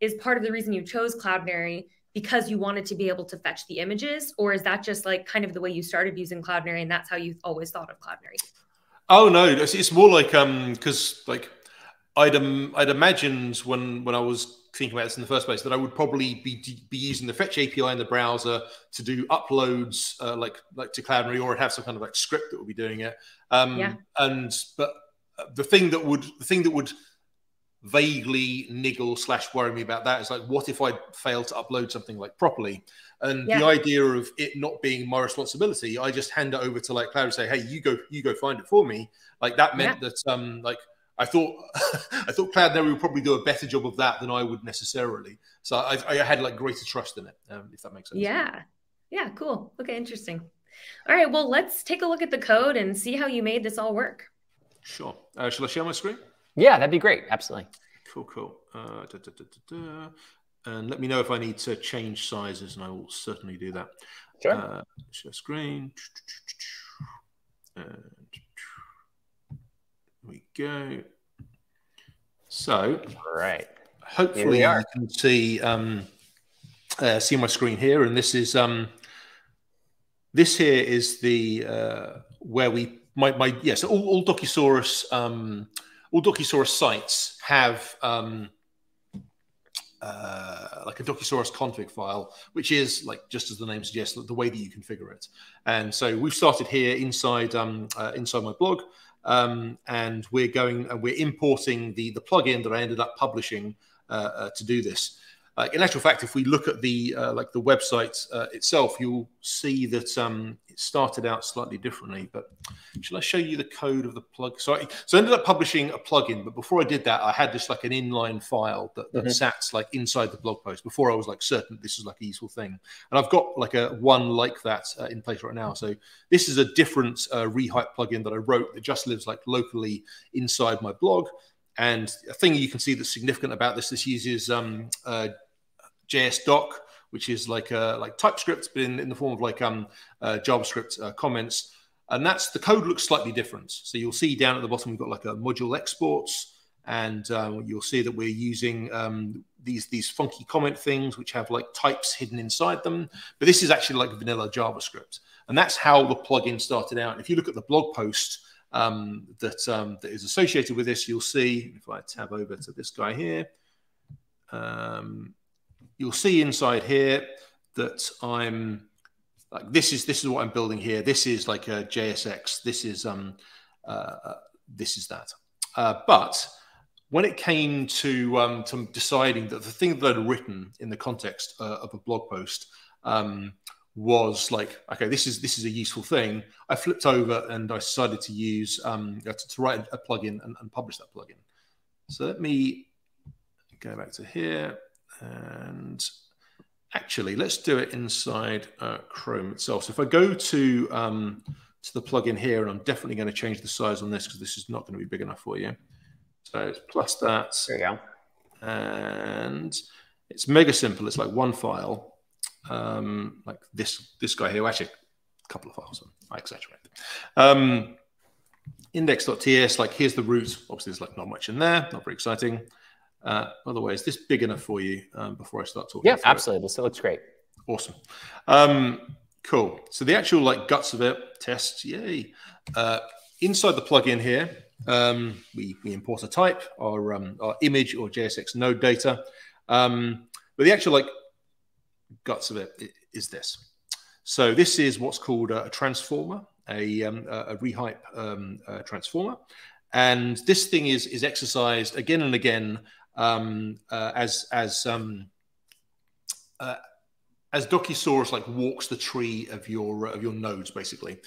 is part of the reason you chose Cloudinary because you wanted to be able to fetch the images or is that just like kind of the way you started using cloudinary and that's how you've always thought of cloudinary oh no it's, it's more like um because like i'd um, i'd imagined when when i was thinking about this in the first place that I would probably be be using the Fetch API in the browser to do uploads uh, like like to Cloudinary, or have some kind of like script that would be doing it. Um, yeah. And but the thing that would the thing that would vaguely niggle slash worry me about that is like what if i fail to upload something like properly and yeah. the idea of it not being my responsibility i just hand it over to like cloud and say hey you go you go find it for me like that meant yeah. that um like i thought <laughs> i thought Cloudinary would probably do a better job of that than i would necessarily so i, I had like greater trust in it um, if that makes sense yeah yeah cool okay interesting all right well let's take a look at the code and see how you made this all work sure uh, shall i share my screen yeah, that'd be great. Absolutely. Cool, cool. Uh, da, da, da, and let me know if I need to change sizes, and I will certainly do that. Sure. Uh, share screen. And we go. So, right. Hopefully, you can see um, uh, see my screen here, and this is um, this here is the uh, where we my my yes all, all Docusaurus um, all Docusaurus sites have um, uh, like a Docusaurus config file, which is like just as the name suggests, the way that you configure it. And so we've started here inside um, uh, inside my blog, um, and we're going and we're importing the the plugin that I ended up publishing uh, uh to do this. Uh, in actual fact, if we look at the uh, like the website uh, itself, you'll see that um, it started out slightly differently. But shall I show you the code of the plug? So, I, so I ended up publishing a plugin, but before I did that, I had this like an inline file that, that mm-hmm. sat like inside the blog post. Before I was like certain this is like a useful thing, and I've got like a one like that uh, in place right now. So this is a different uh, rehype plugin that I wrote that just lives like locally inside my blog. And a thing you can see that's significant about this, this uses um, uh, JSDoc, which is like uh, like TypeScript, but in, in the form of like um, uh, JavaScript uh, comments. And that's the code looks slightly different. So you'll see down at the bottom we've got like a module exports, and um, you'll see that we're using um, these these funky comment things which have like types hidden inside them. But this is actually like vanilla JavaScript, and that's how the plugin started out. If you look at the blog post um, that um, that is associated with this, you'll see if I tab over to this guy here. Um, you'll see inside here that I'm like this is this is what I'm building here. This is like a JSX. This is um uh, uh, this is that. Uh, but when it came to um, to deciding that the thing that I'd written in the context uh, of a blog post um, was like, okay, this is this is a useful thing. I flipped over and I decided to use um, to, to write a plugin and, and publish that plugin. So let me go back to here. And actually, let's do it inside uh, Chrome itself. So if I go to um, to the plugin here, and I'm definitely going to change the size on this because this is not going to be big enough for you. So it's plus that. There you go. And it's mega simple. It's like one file, um, like this this guy here. Actually, a couple of files. I exaggerate. Um, index.ts, like here's the root. Obviously, there's like not much in there. Not very exciting. Uh, by the way, is this big enough for you um, before I start talking? Yeah, absolutely. It? This looks great. Awesome. Um, cool. So the actual like guts of it, tests, yay. Uh, inside the plugin here, um, we, we import a type, our, um, our image or JSX node data. Um, but the actual like guts of it is this. So this is what's called a, a transformer, a, um, a rehype um, transformer. And this thing is, is exercised again and again um, uh, as as um, uh, as Docusaurus like walks the tree of your of your nodes basically,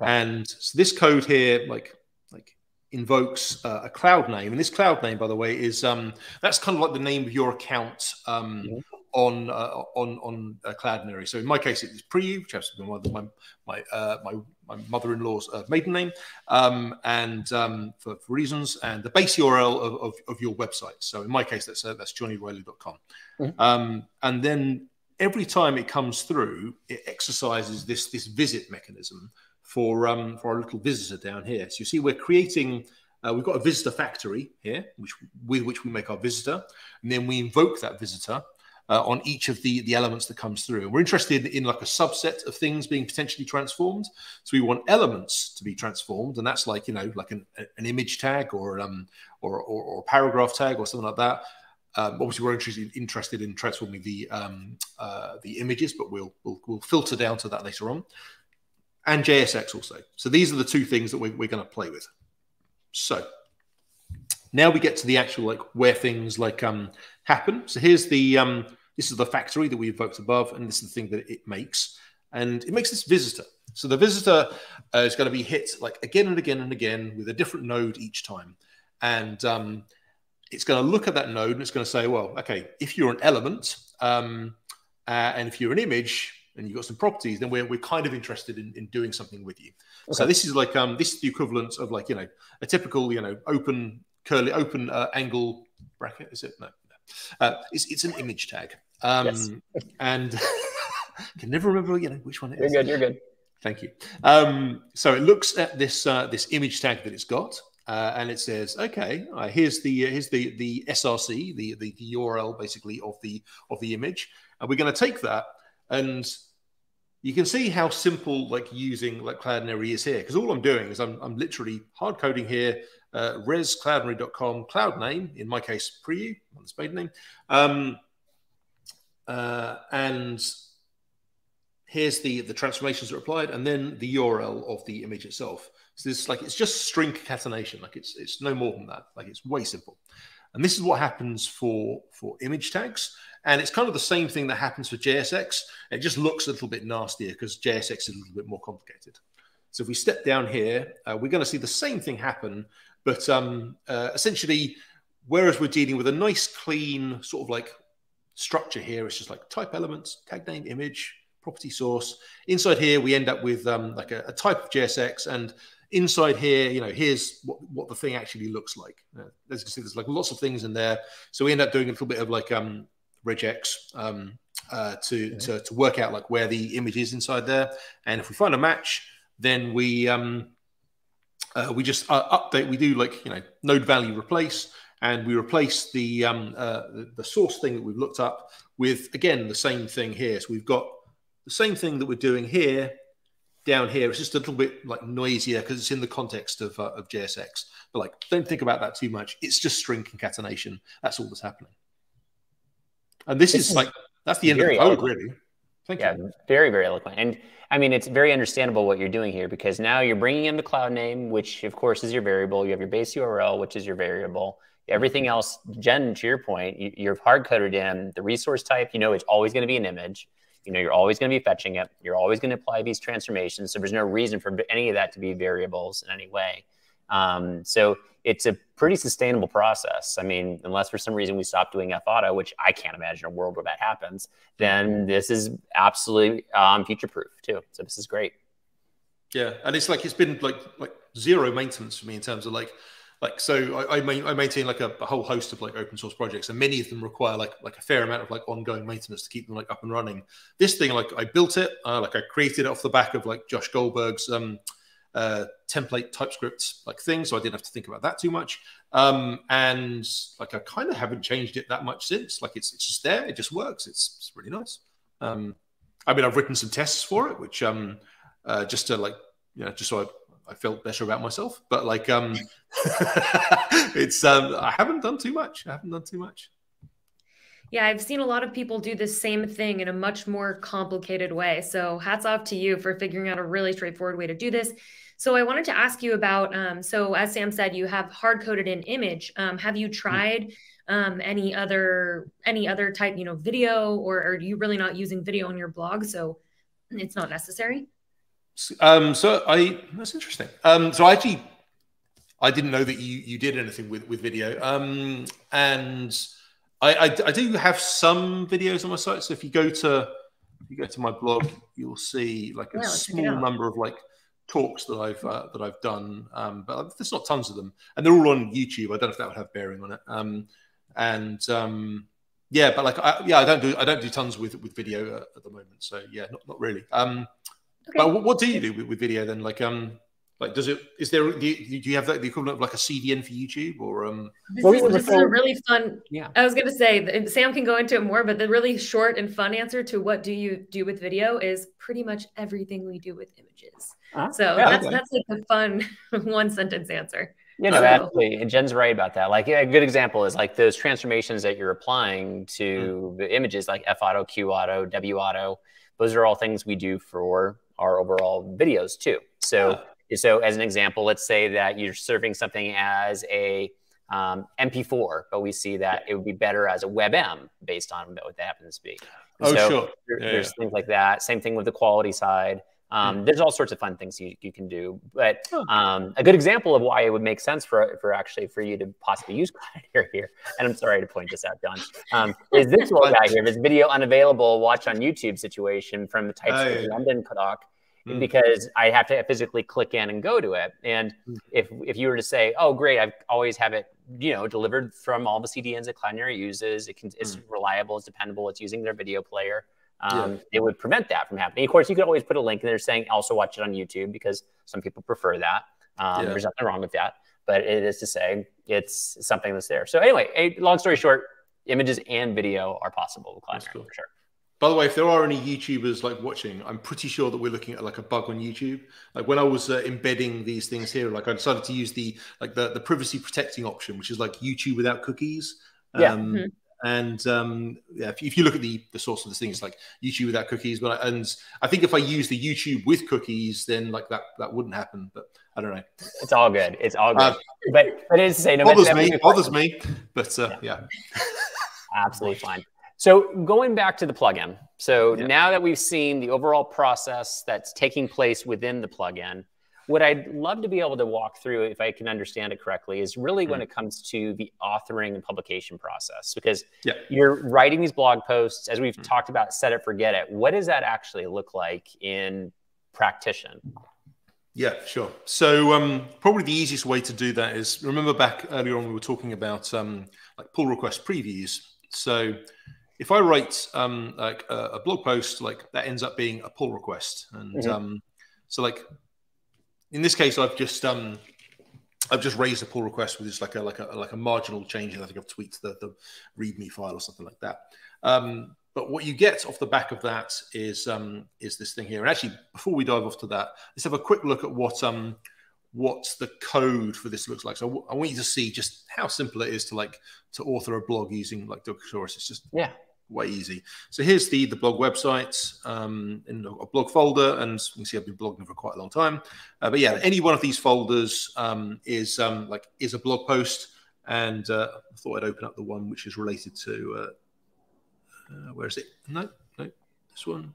and so this code here like like invokes uh, a cloud name, and this cloud name, by the way, is um, that's kind of like the name of your account um, mm-hmm. On uh, on on uh, Cloudinary. So in my case, it's priou, which has been one of my my uh, my my mother-in-law's uh, maiden name, um, and um, for, for, reasons, and the base URL of, of, of, your website. So in my case, that's uh, that's johnnyreilly.com. Mm-hmm. Um, and then every time it comes through, it exercises this this visit mechanism for um, for our little visitor down here. So you see, we're creating. Uh, we've got a visitor factory here, which with which we make our visitor, and then we invoke that visitor uh, on each of the, the elements that comes through. And we're interested in like a subset of things being potentially transformed. So we want elements to be transformed, and that's like you know like an, an image tag or um or, or, or a paragraph tag or something like that. um, obviously, we're interested interested in transforming the um, uh, the images, but we'll, we'll we'll filter down to that later on, and JSX also. So these are the two things that we, we're going to play with. So now we get to the actual like where things like um happen. So here's the um this is the factory that we evoked above, and this is the thing that it makes, and it makes this visitor. So the visitor uh, is going to be hit like again and again and again with a different node each time, and um, it's going to look at that node and it's going to say, well, okay, if you're an element um, uh, and if you're an image and you've got some properties, then we're, we're kind of interested in, in doing something with you. Okay. So this is like um, this is the equivalent of like you know a typical you know open curly open uh, angle bracket. Is it no? no. Uh, it's it's an image tag. Um, yes. and <laughs> can never remember you know which one it you're is. You're good. You're good. Thank you. Um, so it looks at this uh, this image tag that it's got, uh, and it says, okay, uh, here's the uh, here's the the SRC, the, the, the URL basically of the of the image, and we're going to take that, and you can see how simple like using like Cloudinary is here, because all I'm doing is I'm I'm literally hard coding here, uh, res.cloudinary.com cloud name in my case priou on the maiden name, um, uh, and here's the the transformations that are applied, and then the URL of the image itself. So this like it's just string concatenation. Like it's it's no more than that. Like it's way simple. And this is what happens for for image tags. And it's kind of the same thing that happens for JSX. It just looks a little bit nastier because JSX is a little bit more complicated. So if we step down here, uh, we're going to see the same thing happen, but um, uh, essentially, whereas we're dealing with a nice, clean sort of like structure here, it's just like type elements, tag name, image, property source. Inside here, we end up with um, like a, a, type of JSX, and inside here, you know, here's what, what the thing actually looks like. Uh, as you can see, there's like lots of things in there. So we end up doing a little bit of like um, regex um, uh, to, okay. to, to work out like where the image is inside there. And if we find a match, then we um, uh, we just uh, update. We do like you know node value replace, and we replace the, um, uh, the source thing that we've looked up with again the same thing here. So we've got the same thing that we're doing here down here. It's just a little bit like noisier because it's in the context of, uh, of JSX. But like, don't think about that too much. It's just string concatenation. That's all that's happening. And this, this is, like, that's the end of the code, really. Thank yeah, you. very, very eloquent. And I mean, it's very understandable what you're doing here because now you're bringing in the cloud name, which of course is your variable. You have your base URL, which is your variable. Everything else, Jen, to your point, you, you're hard coded in the resource type. You know, it's always going to be an image. You know, you're always going to be fetching it. You're always going to apply these transformations. So there's no reason for any of that to be variables in any way. Um, so it's a pretty sustainable process. I mean, unless for some reason we stop doing F auto, which I can't imagine a world where that happens, then this is absolutely um, future proof too. So this is great. Yeah, and it's like it's been like like zero maintenance for me in terms of like like so I, I, maintain like a, a, whole host of like open source projects and many of them require like like a fair amount of like ongoing maintenance to keep them like up and running. This thing like i built it uh, like i created it off the back of like josh goldberg's um uh template typescript like thing so i didn't have to think about that too much. Um and like i kind of haven't changed it that much since. Like it's it's just there it just works it's, it's really nice. Um i mean i've written some tests for it which um uh just to like you know just so I I felt better about myself. But like, um, <laughs> it's um, I haven't done too much. I haven't done too much. Yeah, I've seen a lot of people do the same thing in a much more complicated way. So hats off to you for figuring out a really straightforward way to do this. So I wanted to ask you about. Um, so as Sam said, you have hard coded an image. Um, have you tried um, any other any other type, you know, video, or, or are you really not using video on your blog? So it's not necessary. Um, so I that's interesting. Um, so I actually I didn't know that you you did anything with with video. Um, and I, I, I do have some videos on my site. So if you go to if you go to my blog, you'll see like a yeah, small number of like talks that I've uh, that I've done. Um, but there's not tons of them, and they're all on YouTube. I don't know if that would have bearing on it. Um, and um, yeah, but like I, yeah, I don't do I don't do tons with with video uh, at the moment. So yeah, not not really. Um, Okay. But what do you do with, with, video then? Like, um, like does it? Is there? Do you, do you have the equivalent of like a CDN for YouTube or um? This, is, this is a really fun. Yeah. I was gonna say Sam can go into it more, but the really short and fun answer to what do you do with video is pretty much everything we do with images. Uh, so yeah, that's okay. that's like a fun <laughs> one sentence answer. You know, absolutely. And Jen's right about that. Like a good example is like those transformations that you're applying to mm. the images like F auto, Q auto, W auto. Those are all things we do for our overall videos too. So, so as an example, let's say that you're serving something as a um, MP4, but we see that it would be better as a WebM based on what that happens to be. Oh, so sure. Yeah, there's yeah. things like that. Same thing with the quality side. Um, mm. There's all sorts of fun things you, you can do, but um, a good example of why it would make sense for for actually for you to possibly use here <laughs> here. And I'm sorry to point this out, John. Um, is <laughs> this little guy here? This video unavailable. Watch on YouTube situation from the TypeScript oh, yeah. London doc mm. because I have to physically click in and go to it. And mm. if if you were to say, "Oh, great, I've always have it," you know, delivered from all the CDNs that Cloudinary uses, it can, it's mm. reliable, it's dependable, it's using their video player. Um, yeah. It would prevent that from happening. Of course, you could always put a link in there saying also watch it on YouTube because some people prefer that. Um, yeah. There's nothing wrong with that, but it is to say it's something that's there. So anyway, a, long story short, images and video are possible with cool. for sure. By the way, if there are any YouTubers like watching, I'm pretty sure that we're looking at like a bug on YouTube. Like when I was uh, embedding these things here, like I decided to use the like the, the privacy protecting option, which is like YouTube without cookies. Yeah. Um, mm-hmm. And um, yeah, if, if, you look at the the source of this thing, it's like YouTube without cookies. But I, and I think if I use the YouTube with cookies, then like that that wouldn't happen. But I don't know. It's all good. It's all good. Uh, but but it's to say, no bothers me. Bothers me. But uh, yeah. yeah. <laughs> Absolutely fine. So going back to the plugin. So yeah. now that we've seen the overall process that's taking place within the plugin, what I'd love to be able to walk through, if I can understand it correctly, is really mm when it comes to the authoring and publication process. Because yeah. you're writing these blog posts, as we've mm talked about, set it, forget it. What does that actually look like in practitioner? Yeah, sure. So um, probably the easiest way to do that is remember back earlier on we were talking about um, like pull request previews. So if I write um, like a, a, blog post, like that ends up being a pull request, and mm-hmm. um, so like in this case, I've just um, I've just raised a pull request with just like a like a like a marginal change, and I think I've tweaked the, the README file or something like that. Um, but what you get off the back of that is um, is this thing here. And actually, before we dive off to that, let's have a quick look at what um, what the code for this looks like. So I want you to see just how simple it is to like to author a blog using like Docusaurus. It's just yeah way easy. So here's the the blog website um, in a blog folder, and you can see I've been blogging for quite a long time. Uh, but yeah, any one of these folders um, is um, like is a blog post, and uh, I thought I'd open up the one which is related to uh, uh where is it? No, no, this one.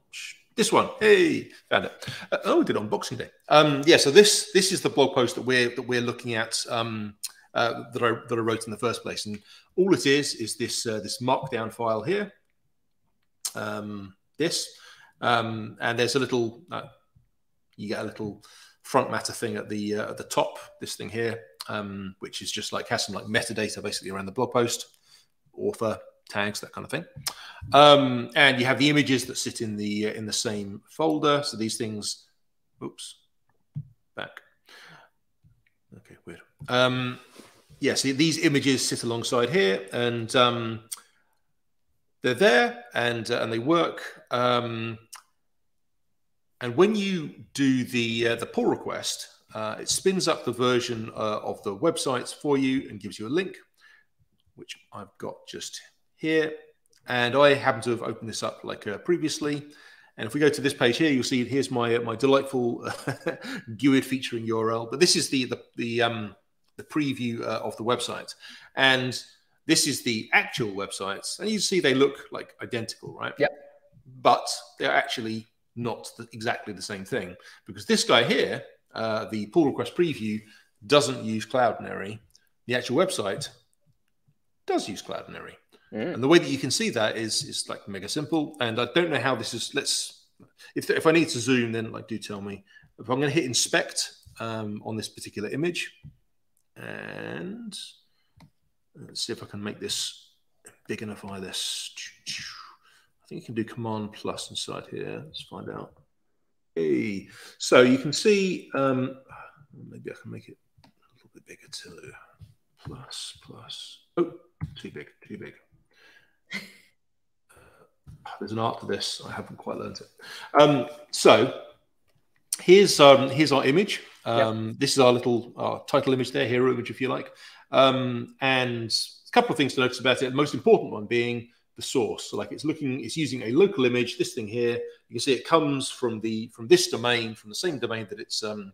This one, hey, found it. Uh, oh, we did on Boxing day. Um, yeah, so this this is the blog post that we're that we're looking at um, uh, that I that I wrote in the first place, and all it is is this this markdown file here um, this. Um, and there's a little, uh, you get a little front matter thing at the uh, at the top. This thing here, um, which is just like has some like metadata basically around the blog post, author tags, that kind of thing. Um, and you have the images that sit in the uh, in the same folder. So these things, oops, back. Okay, weird. Um, yeah, so these images sit alongside here, and um, they're there and uh, and they work. Um, and when you do the uh, the pull request, uh, it spins up the version uh, of the websites for you and gives you a link, which I've got just here. And I happen to have opened this up like uh, previously. And if we go to this page here, you'll see here's my my delightful <laughs> GUID featuring URL. But this is the the the um, the preview uh, of the website, and this is the actual websites, and you see they look like identical, right? Yeah. But they're actually not the, exactly the same thing because this guy here, uh, the pull request preview, doesn't use Cloudinary. The actual website does use Cloudinary. Mm. And the way that you can see that is is like mega simple. And I don't know how this is. Let's if if I need to zoom, then like do tell me. If I'm going to hit inspect um, on this particular image, and Let's see if I can make this bigify this. I think you can do Command plus inside here. Let's find out. Hey, so you can see, um, maybe I can make it a little bit bigger too. Plus, plus. Oh, too big, too big. Uh, there's an art to this. I haven't quite learned it. Um, so here's um, here's our image, Um, yep. This is our little our title image there, hero image, if you like. Um, and a couple of things to notice about it. The most important one being the source. So like it's looking, it's using a local image. This thing here, you can see it comes from the from this domain, from the same domain that it's um,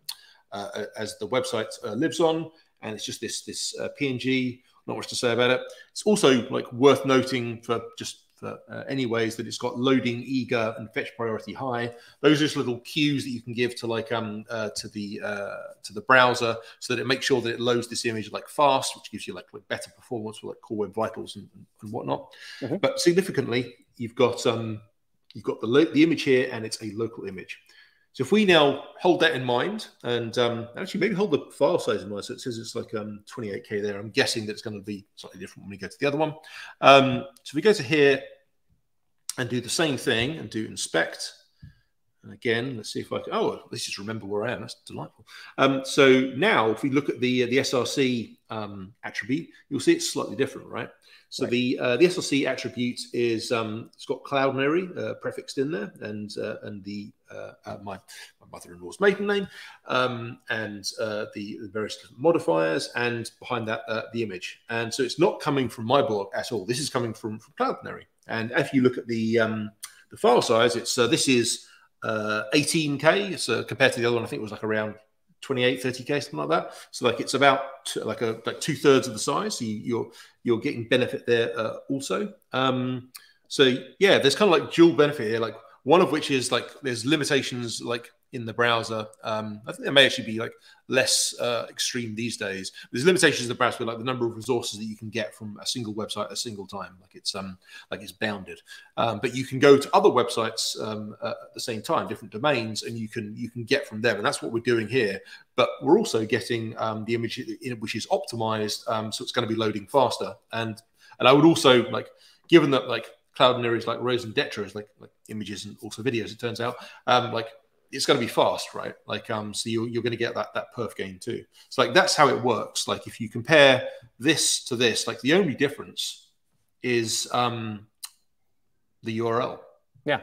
uh, as the website uh, lives on, and it's just this this uh, PNG. Not much to say about it. It's also like worth noting for just for uh, any ways that it's got loading eager and fetch priority high. Those are just little cues that you can give to like um uh, to the uh, to the browser so that it makes sure that it loads this image like fast, which gives you like, like better performance for like core web vitals and, and whatnot. Mm-hmm. But significantly, you've got um you've got the lo- the image here and it's a local image. So if we now hold that in mind, and um, actually maybe hold the file size in mind, so it says it's like um, 28k there. I'm guessing that it's going to be slightly different when we go to the other one. Um, so if we go to here and do the same thing and do inspect, and again, let's see if I can. Oh, let's just remember where I am. That's delightful. Um, so now, if we look at the uh, the SRC um, attribute, you'll see it's slightly different, right? So right. the uh, the SRC attribute is um, it's got Cloudinary uh, prefixed in there, and uh, and the uh, uh, my, my mother-in-law's maiden name, um, and uh, the, the, various modifiers, and behind that the image. And so it's not coming from my blog at all. This is coming from from Cloudinary. And if you look at the um, the file size, it's this is 18k. So compared to the other one, I think it was like around 28 30k something like that so like it's about t- like a like two thirds of the size so you, are you're, you're getting benefit there uh, also um so yeah there's kind of like dual benefit here like one of which is like there's limitations like in the browser. Um, I think it may actually be like less uh, extreme these days. There's limitations in the browser, like the number of resources that you can get from a single website at a single time, like it's um, like it's bounded. Um, but you can go to other websites um, at the same time, different domains, and you can you can get from them, and that's what we're doing here. But we're also getting um, the image which is optimized, um, so it's going to be loading faster. And and I would also like, given that like Cloudinary is like raison d'être is like like images and also videos. It turns out, um, like it's going to be fast, right? Like, um, so you're, you're going to get that that perf gain too. So like that's how it works. Like if you compare this to this, like the only difference is um, the URL. Yeah.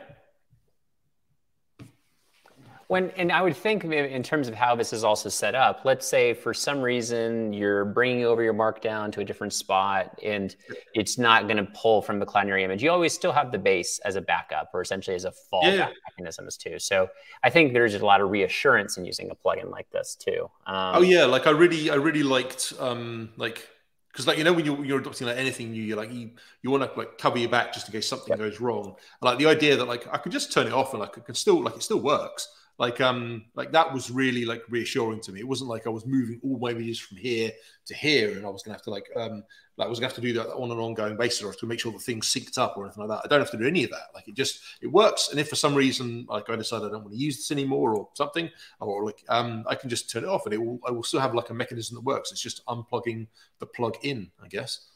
When and I would think in terms of how this is also set up. Let's say for some reason you're bringing over your markdown to a different spot, and it's not going to pull from the Cloudinary image. You always still have the base as a backup, or essentially as a fallback yeah. as too. So I think there's a lot of reassurance in using a plugin like this too. Um, oh yeah, like I really, I really liked um, like because like you know when you're, you're adopting like anything new, you're like you you want to like cover your back just in case something yep. goes wrong. And, like the idea that like I could just turn it off and like it can still like it still works like um like that was really like reassuring to me. It wasn't like I was moving all my videos from here to here and I was gonna have to like um like I was gonna have to do that on an ongoing basis or to make sure the things synced up or anything like that. I don't have to do any of that. Like it just it works. And if for some reason like I decide I don't want to use this anymore or something, or like um I can just turn it off and it will I will still have like a mechanism that works. It's just unplugging the plug in, I guess.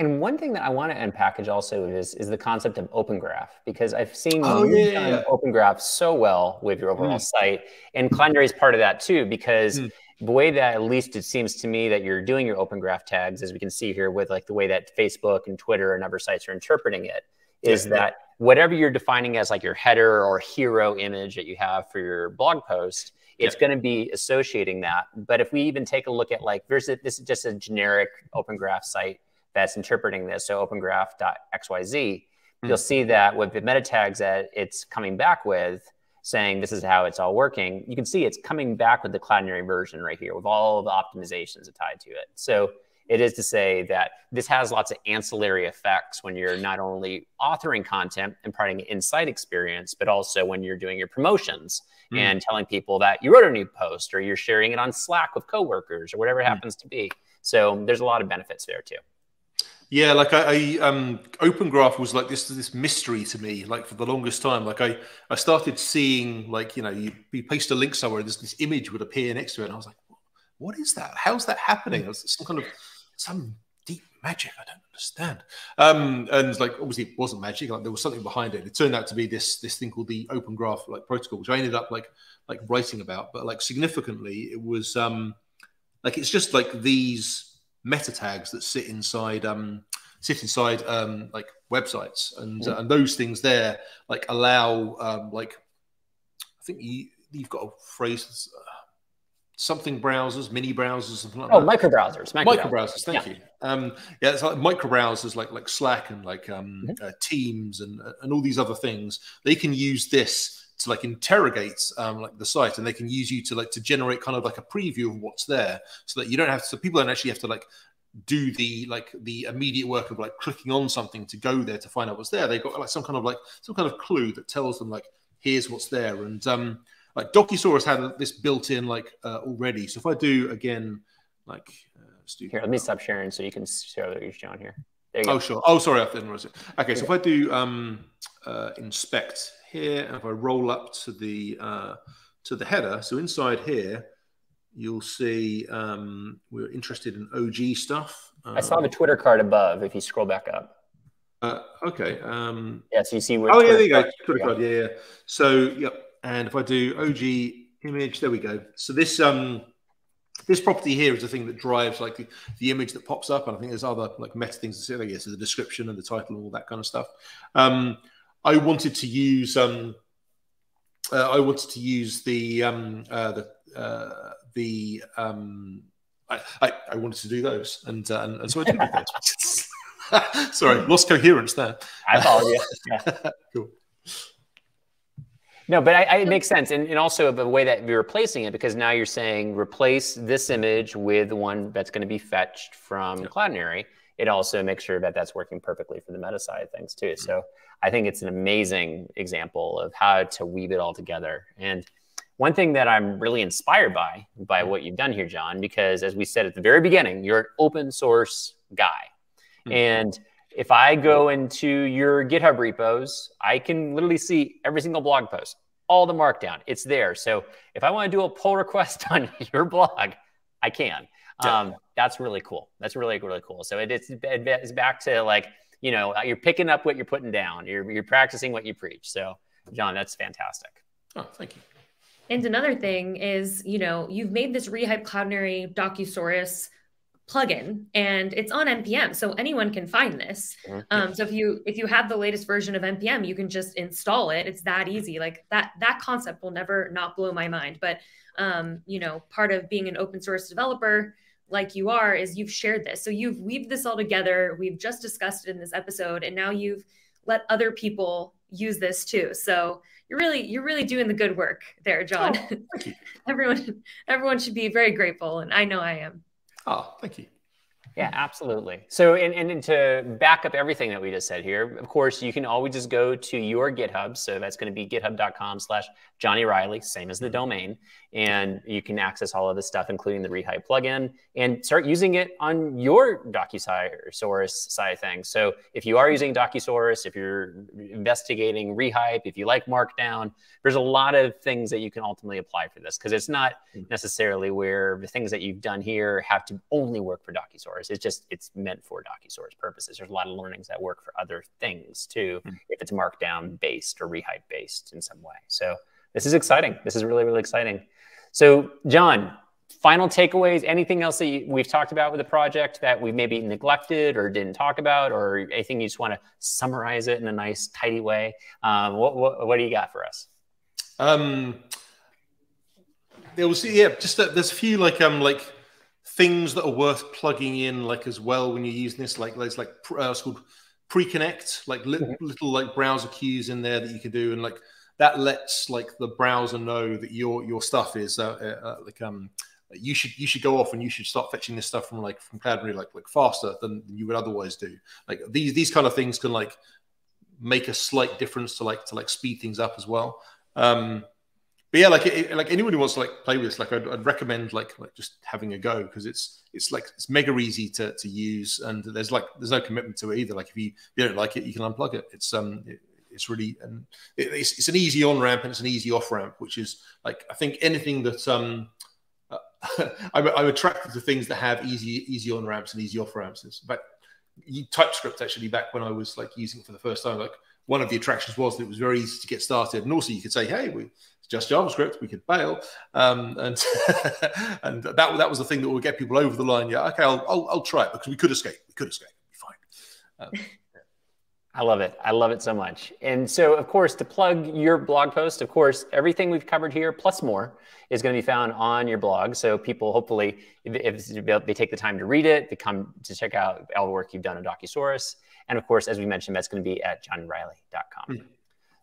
And one thing that I want to unpackage also is is the concept of Open Graph because I've seen oh, you yeah, yeah. Open Graph so well with your overall mm. site, and Cloudinary is part of that too because. Mm. The way that, at least it seems to me, that you're doing your open graph tags, as we can see here with like the way that Facebook and Twitter and other sites are interpreting it, is yeah, that whatever you're defining as like your header or hero image that you have for your blog post, it's yeah. going to be associating that. But if we even take a look at like, there's a, this is just a generic open graph site that's interpreting this, so opengraph.xyz, mm-hmm. you'll see that with the meta tags that it's coming back with, saying this is how it's all working, you can see it's coming back with the Cloudinary version right here with all the optimizations tied to it. So it is to say that this has lots of ancillary effects when you're not only authoring content and providing an insight experience, but also when you're doing your promotions mm. and telling people that you wrote a new post or you're sharing it on Slack with coworkers or whatever it mm. happens to be. So there's a lot of benefits there too. Yeah, like I, I um, Open Graph was like this this mystery to me, like for the longest time. Like I, I started seeing like you know you, you paste a link somewhere, this this image would appear next to it, and I was like, what is that? How's that happening? It was some kind of some deep magic. I don't understand. Um, and like obviously it wasn't magic. Like there was something behind it. It turned out to be this this thing called the Open Graph like protocol, which I ended up like like writing about. But like significantly, it was um, like it's just like these meta tags that sit inside um, sit inside um, like websites and mm. uh, and those things there like allow um, like I think you you've got a phrase. Uh, something browsers, mini browsers, something like oh, that. micro browsers. Micro, micro browsers. Thank yeah. you. Um, yeah, it's like micro browsers, like like Slack and like um, mm-hmm. uh, Teams and and all these other things. They can use this to like interrogate um, like the site, and they can use you to like to generate kind of like a preview of what's there, so that you don't have to. So people don't actually have to like do the like the immediate work of like clicking on something to go there to find out what's there. They've got like some kind of like some kind of clue that tells them like here's what's there. And um, like Docusaurus had this built in like uh, already. So if I do again, like uh, here, let me stop sharing so you can show that you're showing here. Oh sure. Oh sorry, I didn't realize it. Okay, so if I do um, uh, inspect here, and if I roll up to the uh, to the header, so inside here, you'll see um, we're interested in OG stuff. I saw the Twitter card above. If you scroll back up. Uh, okay. Um, yeah, so you see where. Oh yeah, there you go. Twitter card. Yeah, yeah. So yep. And if I do OG image, there we go. So this um this property here is the thing that drives like the, the image that pops up. And I think there's other like meta things to say there. Yeah, so the description and the title and all that kind of stuff. Um, I wanted to use um, uh, I wanted to use the um, uh, the uh, the um, I, I, I, wanted to do those, and uh, and, and so I did those. <laughs> Sorry, lost coherence there. I apologize. <laughs> Yeah. cool. No, but I, I, it makes sense, and, and also the way that you're replacing it, because now you're saying replace this image with one that's going to be fetched from yeah. Cloudinary. It also makes sure that that's working perfectly for the meta side of things too. Mm-hmm. So I think it's an amazing example of how to weave it all together. And one thing that I'm really inspired by by what you've done here, John, because as we said at the very beginning, you're an open source guy, mm-hmm. and if I go into your GitHub repos, I can literally see every single blog post, all the markdown. It's there. So if I want to do a pull request <laughs> on your blog, I can. Um, that's really cool. That's really, really cool. So it, it's, it's back to like, you know, you're picking up what you're putting down. You're, you're practicing what you preach. So, John, that's fantastic. Oh, thank you. And another thing is, you know, you've made this Rehype Cloudinary Docusaurus plugin and it's on npm so anyone can find this mm-hmm. um, so if you if you have the latest version of npm you can just install it it's that easy like that that concept will never not blow my mind but um, you know part of being an open source developer like you are is you've shared this so you've weaved this all together we've just discussed it in this episode and now you've let other people use this too so you're really you're really doing the good work there john oh, <laughs> everyone everyone should be very grateful and i know i am Oh, thank you. Yeah, absolutely. So, and, and to back up everything that we just said here, of course, you can always just go to your GitHub. So that's going to be github.com slash Johnny Reilly, same as the domain. And you can access all of this stuff, including the Rehype plugin, and start using it on your Docusaurus side of things. So if you are using Docusaurus, if you're investigating Rehype, if you like Markdown, there's a lot of things that you can ultimately apply for this because it's not mm-hmm. necessarily where the things that you've done here have to only work for Docusaurus. It's just, it's meant for Docusaurus purposes. There's a lot of learnings that work for other things too, mm-hmm. if it's Markdown based or Rehype based in some way. So this is exciting. This is really, really exciting. So, John, final takeaways, anything else that you, we've talked about with the project that we maybe neglected or didn't talk about, or anything you just want to summarize it in a nice, tidy way? Um, what, what, what, do you got for us? Um, there was, yeah, just a, there's a few like, um, like, things that are worth plugging in like as well when you're using this like there's like uh, it's called pre-connect like li- mm-hmm. little like browser queues in there that you can do and like that lets like the browser know that your your stuff is uh, uh, uh, like um you should you should go off and you should start fetching this stuff from like from Cloudinary like like faster than you would otherwise do. Like these these kind of things can like make a slight difference to like to like speed things up as well. Um, but yeah, like it, like anyone who wants to like play with this, like I'd, I'd recommend like like just having a go because it's it's like it's mega easy to, to use and there's like there's no commitment to it either. Like if you, if you don't like it, you can unplug it. It's um it, it's really and it's, it's an easy on ramp and it's an easy off ramp, which is like I think anything that um <laughs> I'm, I'm, attracted to things that have easy easy on ramps and easy off ramps. In fact, TypeScript actually back when I was like using it for the first time, like one of the attractions was that it was very easy to get started, and also you could say, "Hey, we, it's just JavaScript, we could bail," um, and <laughs> and that that was the thing that would get people over the line. Yeah, okay, I'll I'll, I'll try it because we could escape, we could escape, be fine. Um, <laughs> I love it. I love it so much. And so, of course, to plug your blog post, of course, everything we've covered here plus more is going to be found on your blog. So people hopefully, if, if they take the time to read it, they come to check out all the work you've done on Docusaurus. And of course, as we mentioned, that's going to be at johnnyreilly.com. Mm.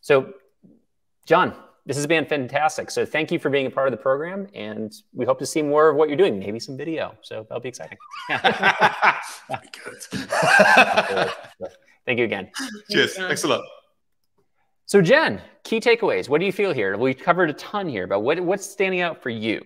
So, John, this has been fantastic. So thank you for being a part of the program, and we hope to see more of what you're doing, maybe some video. So that'll be exciting. <laughs> <laughs> Thank you again. Oh, Cheers. Thanks, a lot. So, Jen, key takeaways. What do you feel here? We covered a ton here, but what, what's standing out for you?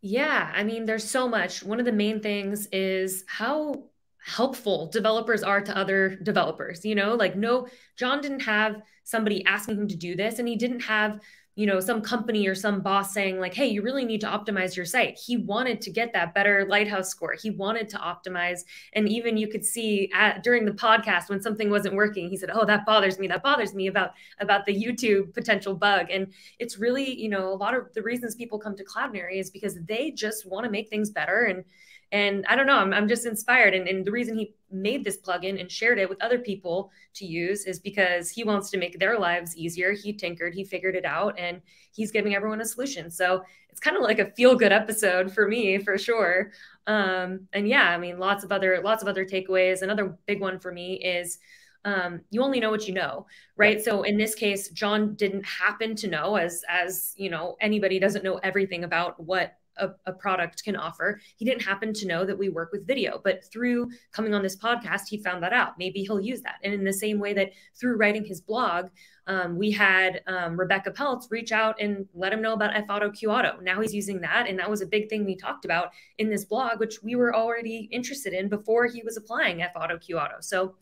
Yeah, I mean, there's so much. One of the main things is how helpful developers are to other developers. You know, like, no, John didn't have somebody asking him to do this, and he didn't have you know some company or some boss saying like hey you really need to optimize your site. He wanted to get that better lighthouse score. He wanted to optimize. And even you could see at, during the podcast when something wasn't working he said oh that bothers me. That bothers me about about the youtube potential bug. And it's really you know a lot of the reasons people come to cloudinary is because they just want to make things better and and I don't know, I'm, I'm just inspired. And, and the reason he made this plugin and shared it with other people to use is because he wants to make their lives easier. He tinkered, he figured it out, and he's giving everyone a solution. So it's kind of like a feel good episode for me, for sure. Um, and yeah, I mean, lots of other lots of other takeaways. Another big one for me is um, you only know what you know right so in this case john didn't happen to know as as you know anybody doesn't know everything about what a, a, product can offer. He didn't happen to know that we work with video, but through coming on this podcast, he found that out. Maybe he'll use that. And in the same way that through writing his blog, um, we had um, Rebecca Peltz reach out and let him know about F Auto Q Auto. Now he's using that. And that was a big thing we talked about in this blog, which we were already interested in before he was applying F Auto Q Auto. So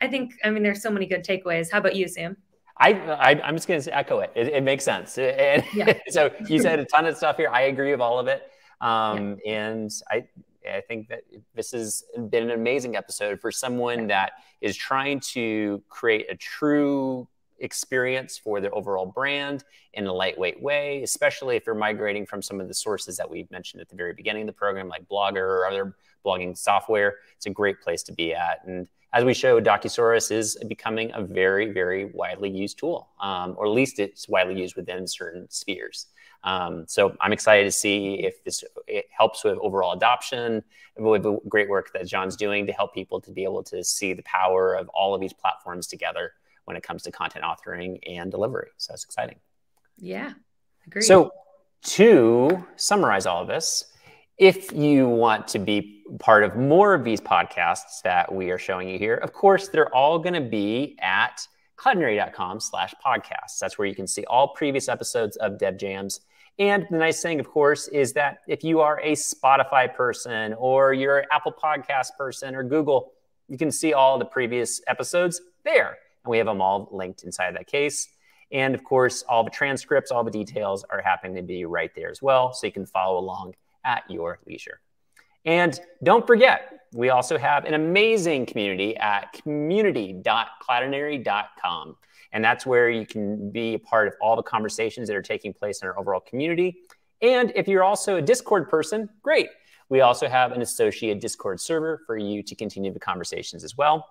I think, I mean, there's so many good takeaways. How about you, Sam? I, I am just going to echo it. It, it makes sense. <laughs> And yeah. <laughs> so you said a ton of stuff here. I agree with all of it. Um, yeah. And I I think that this has been an amazing episode for someone that is trying to create a true experience for their overall brand in a lightweight way, especially if you're migrating from some of the sources that we mentioned at the very beginning of the program, like Blogger or other blogging software. It's a great place to be at. And as we showed, Docusaurus is becoming a very, very widely used tool, um, or at least it's widely used within certain spheres. Um, so I'm excited to see if this it helps with overall adoption, with the great work that John's doing to help people to be able to see the power of all of these platforms together when it comes to content authoring and delivery. So it's exciting. Yeah, agree. So to summarize all of this, if you want to be part of more of these podcasts that we are showing you here, of course, they're all going to be at cloudinary.com slash podcasts. That's where you can see all previous episodes of Dev Jams. And the nice thing, of course, is that if you are a Spotify person or you're an Apple Podcast person or Google, you can see all the previous episodes there. And we have them all linked inside that case. And of course, all the transcripts, all the details are happening to be right there as well. So you can follow along at your leisure. And don't forget, we also have an amazing community at community.cloudinary.com. And that's where you can be a part of all the conversations that are taking place in our overall community. And if you're also a Discord person, great. We also have an associate Discord server for you to continue the conversations as well.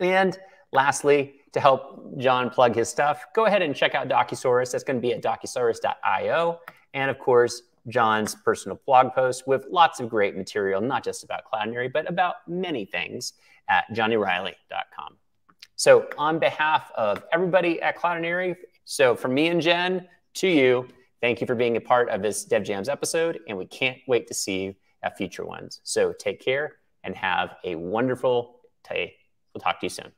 And lastly, to help John plug his stuff, go ahead and check out Docusaurus. That's going to be at docusaurus.io. And of course, John's personal blog post with lots of great material, not just about Cloudinary, but about many things at johnnyreilly.com. So, on behalf of everybody at Cloudinary, so from me and Jen to you, thank you for being a part of this Dev Jams episode, and we can't wait to see you at future ones. So, take care and have a wonderful day. We'll talk to you soon.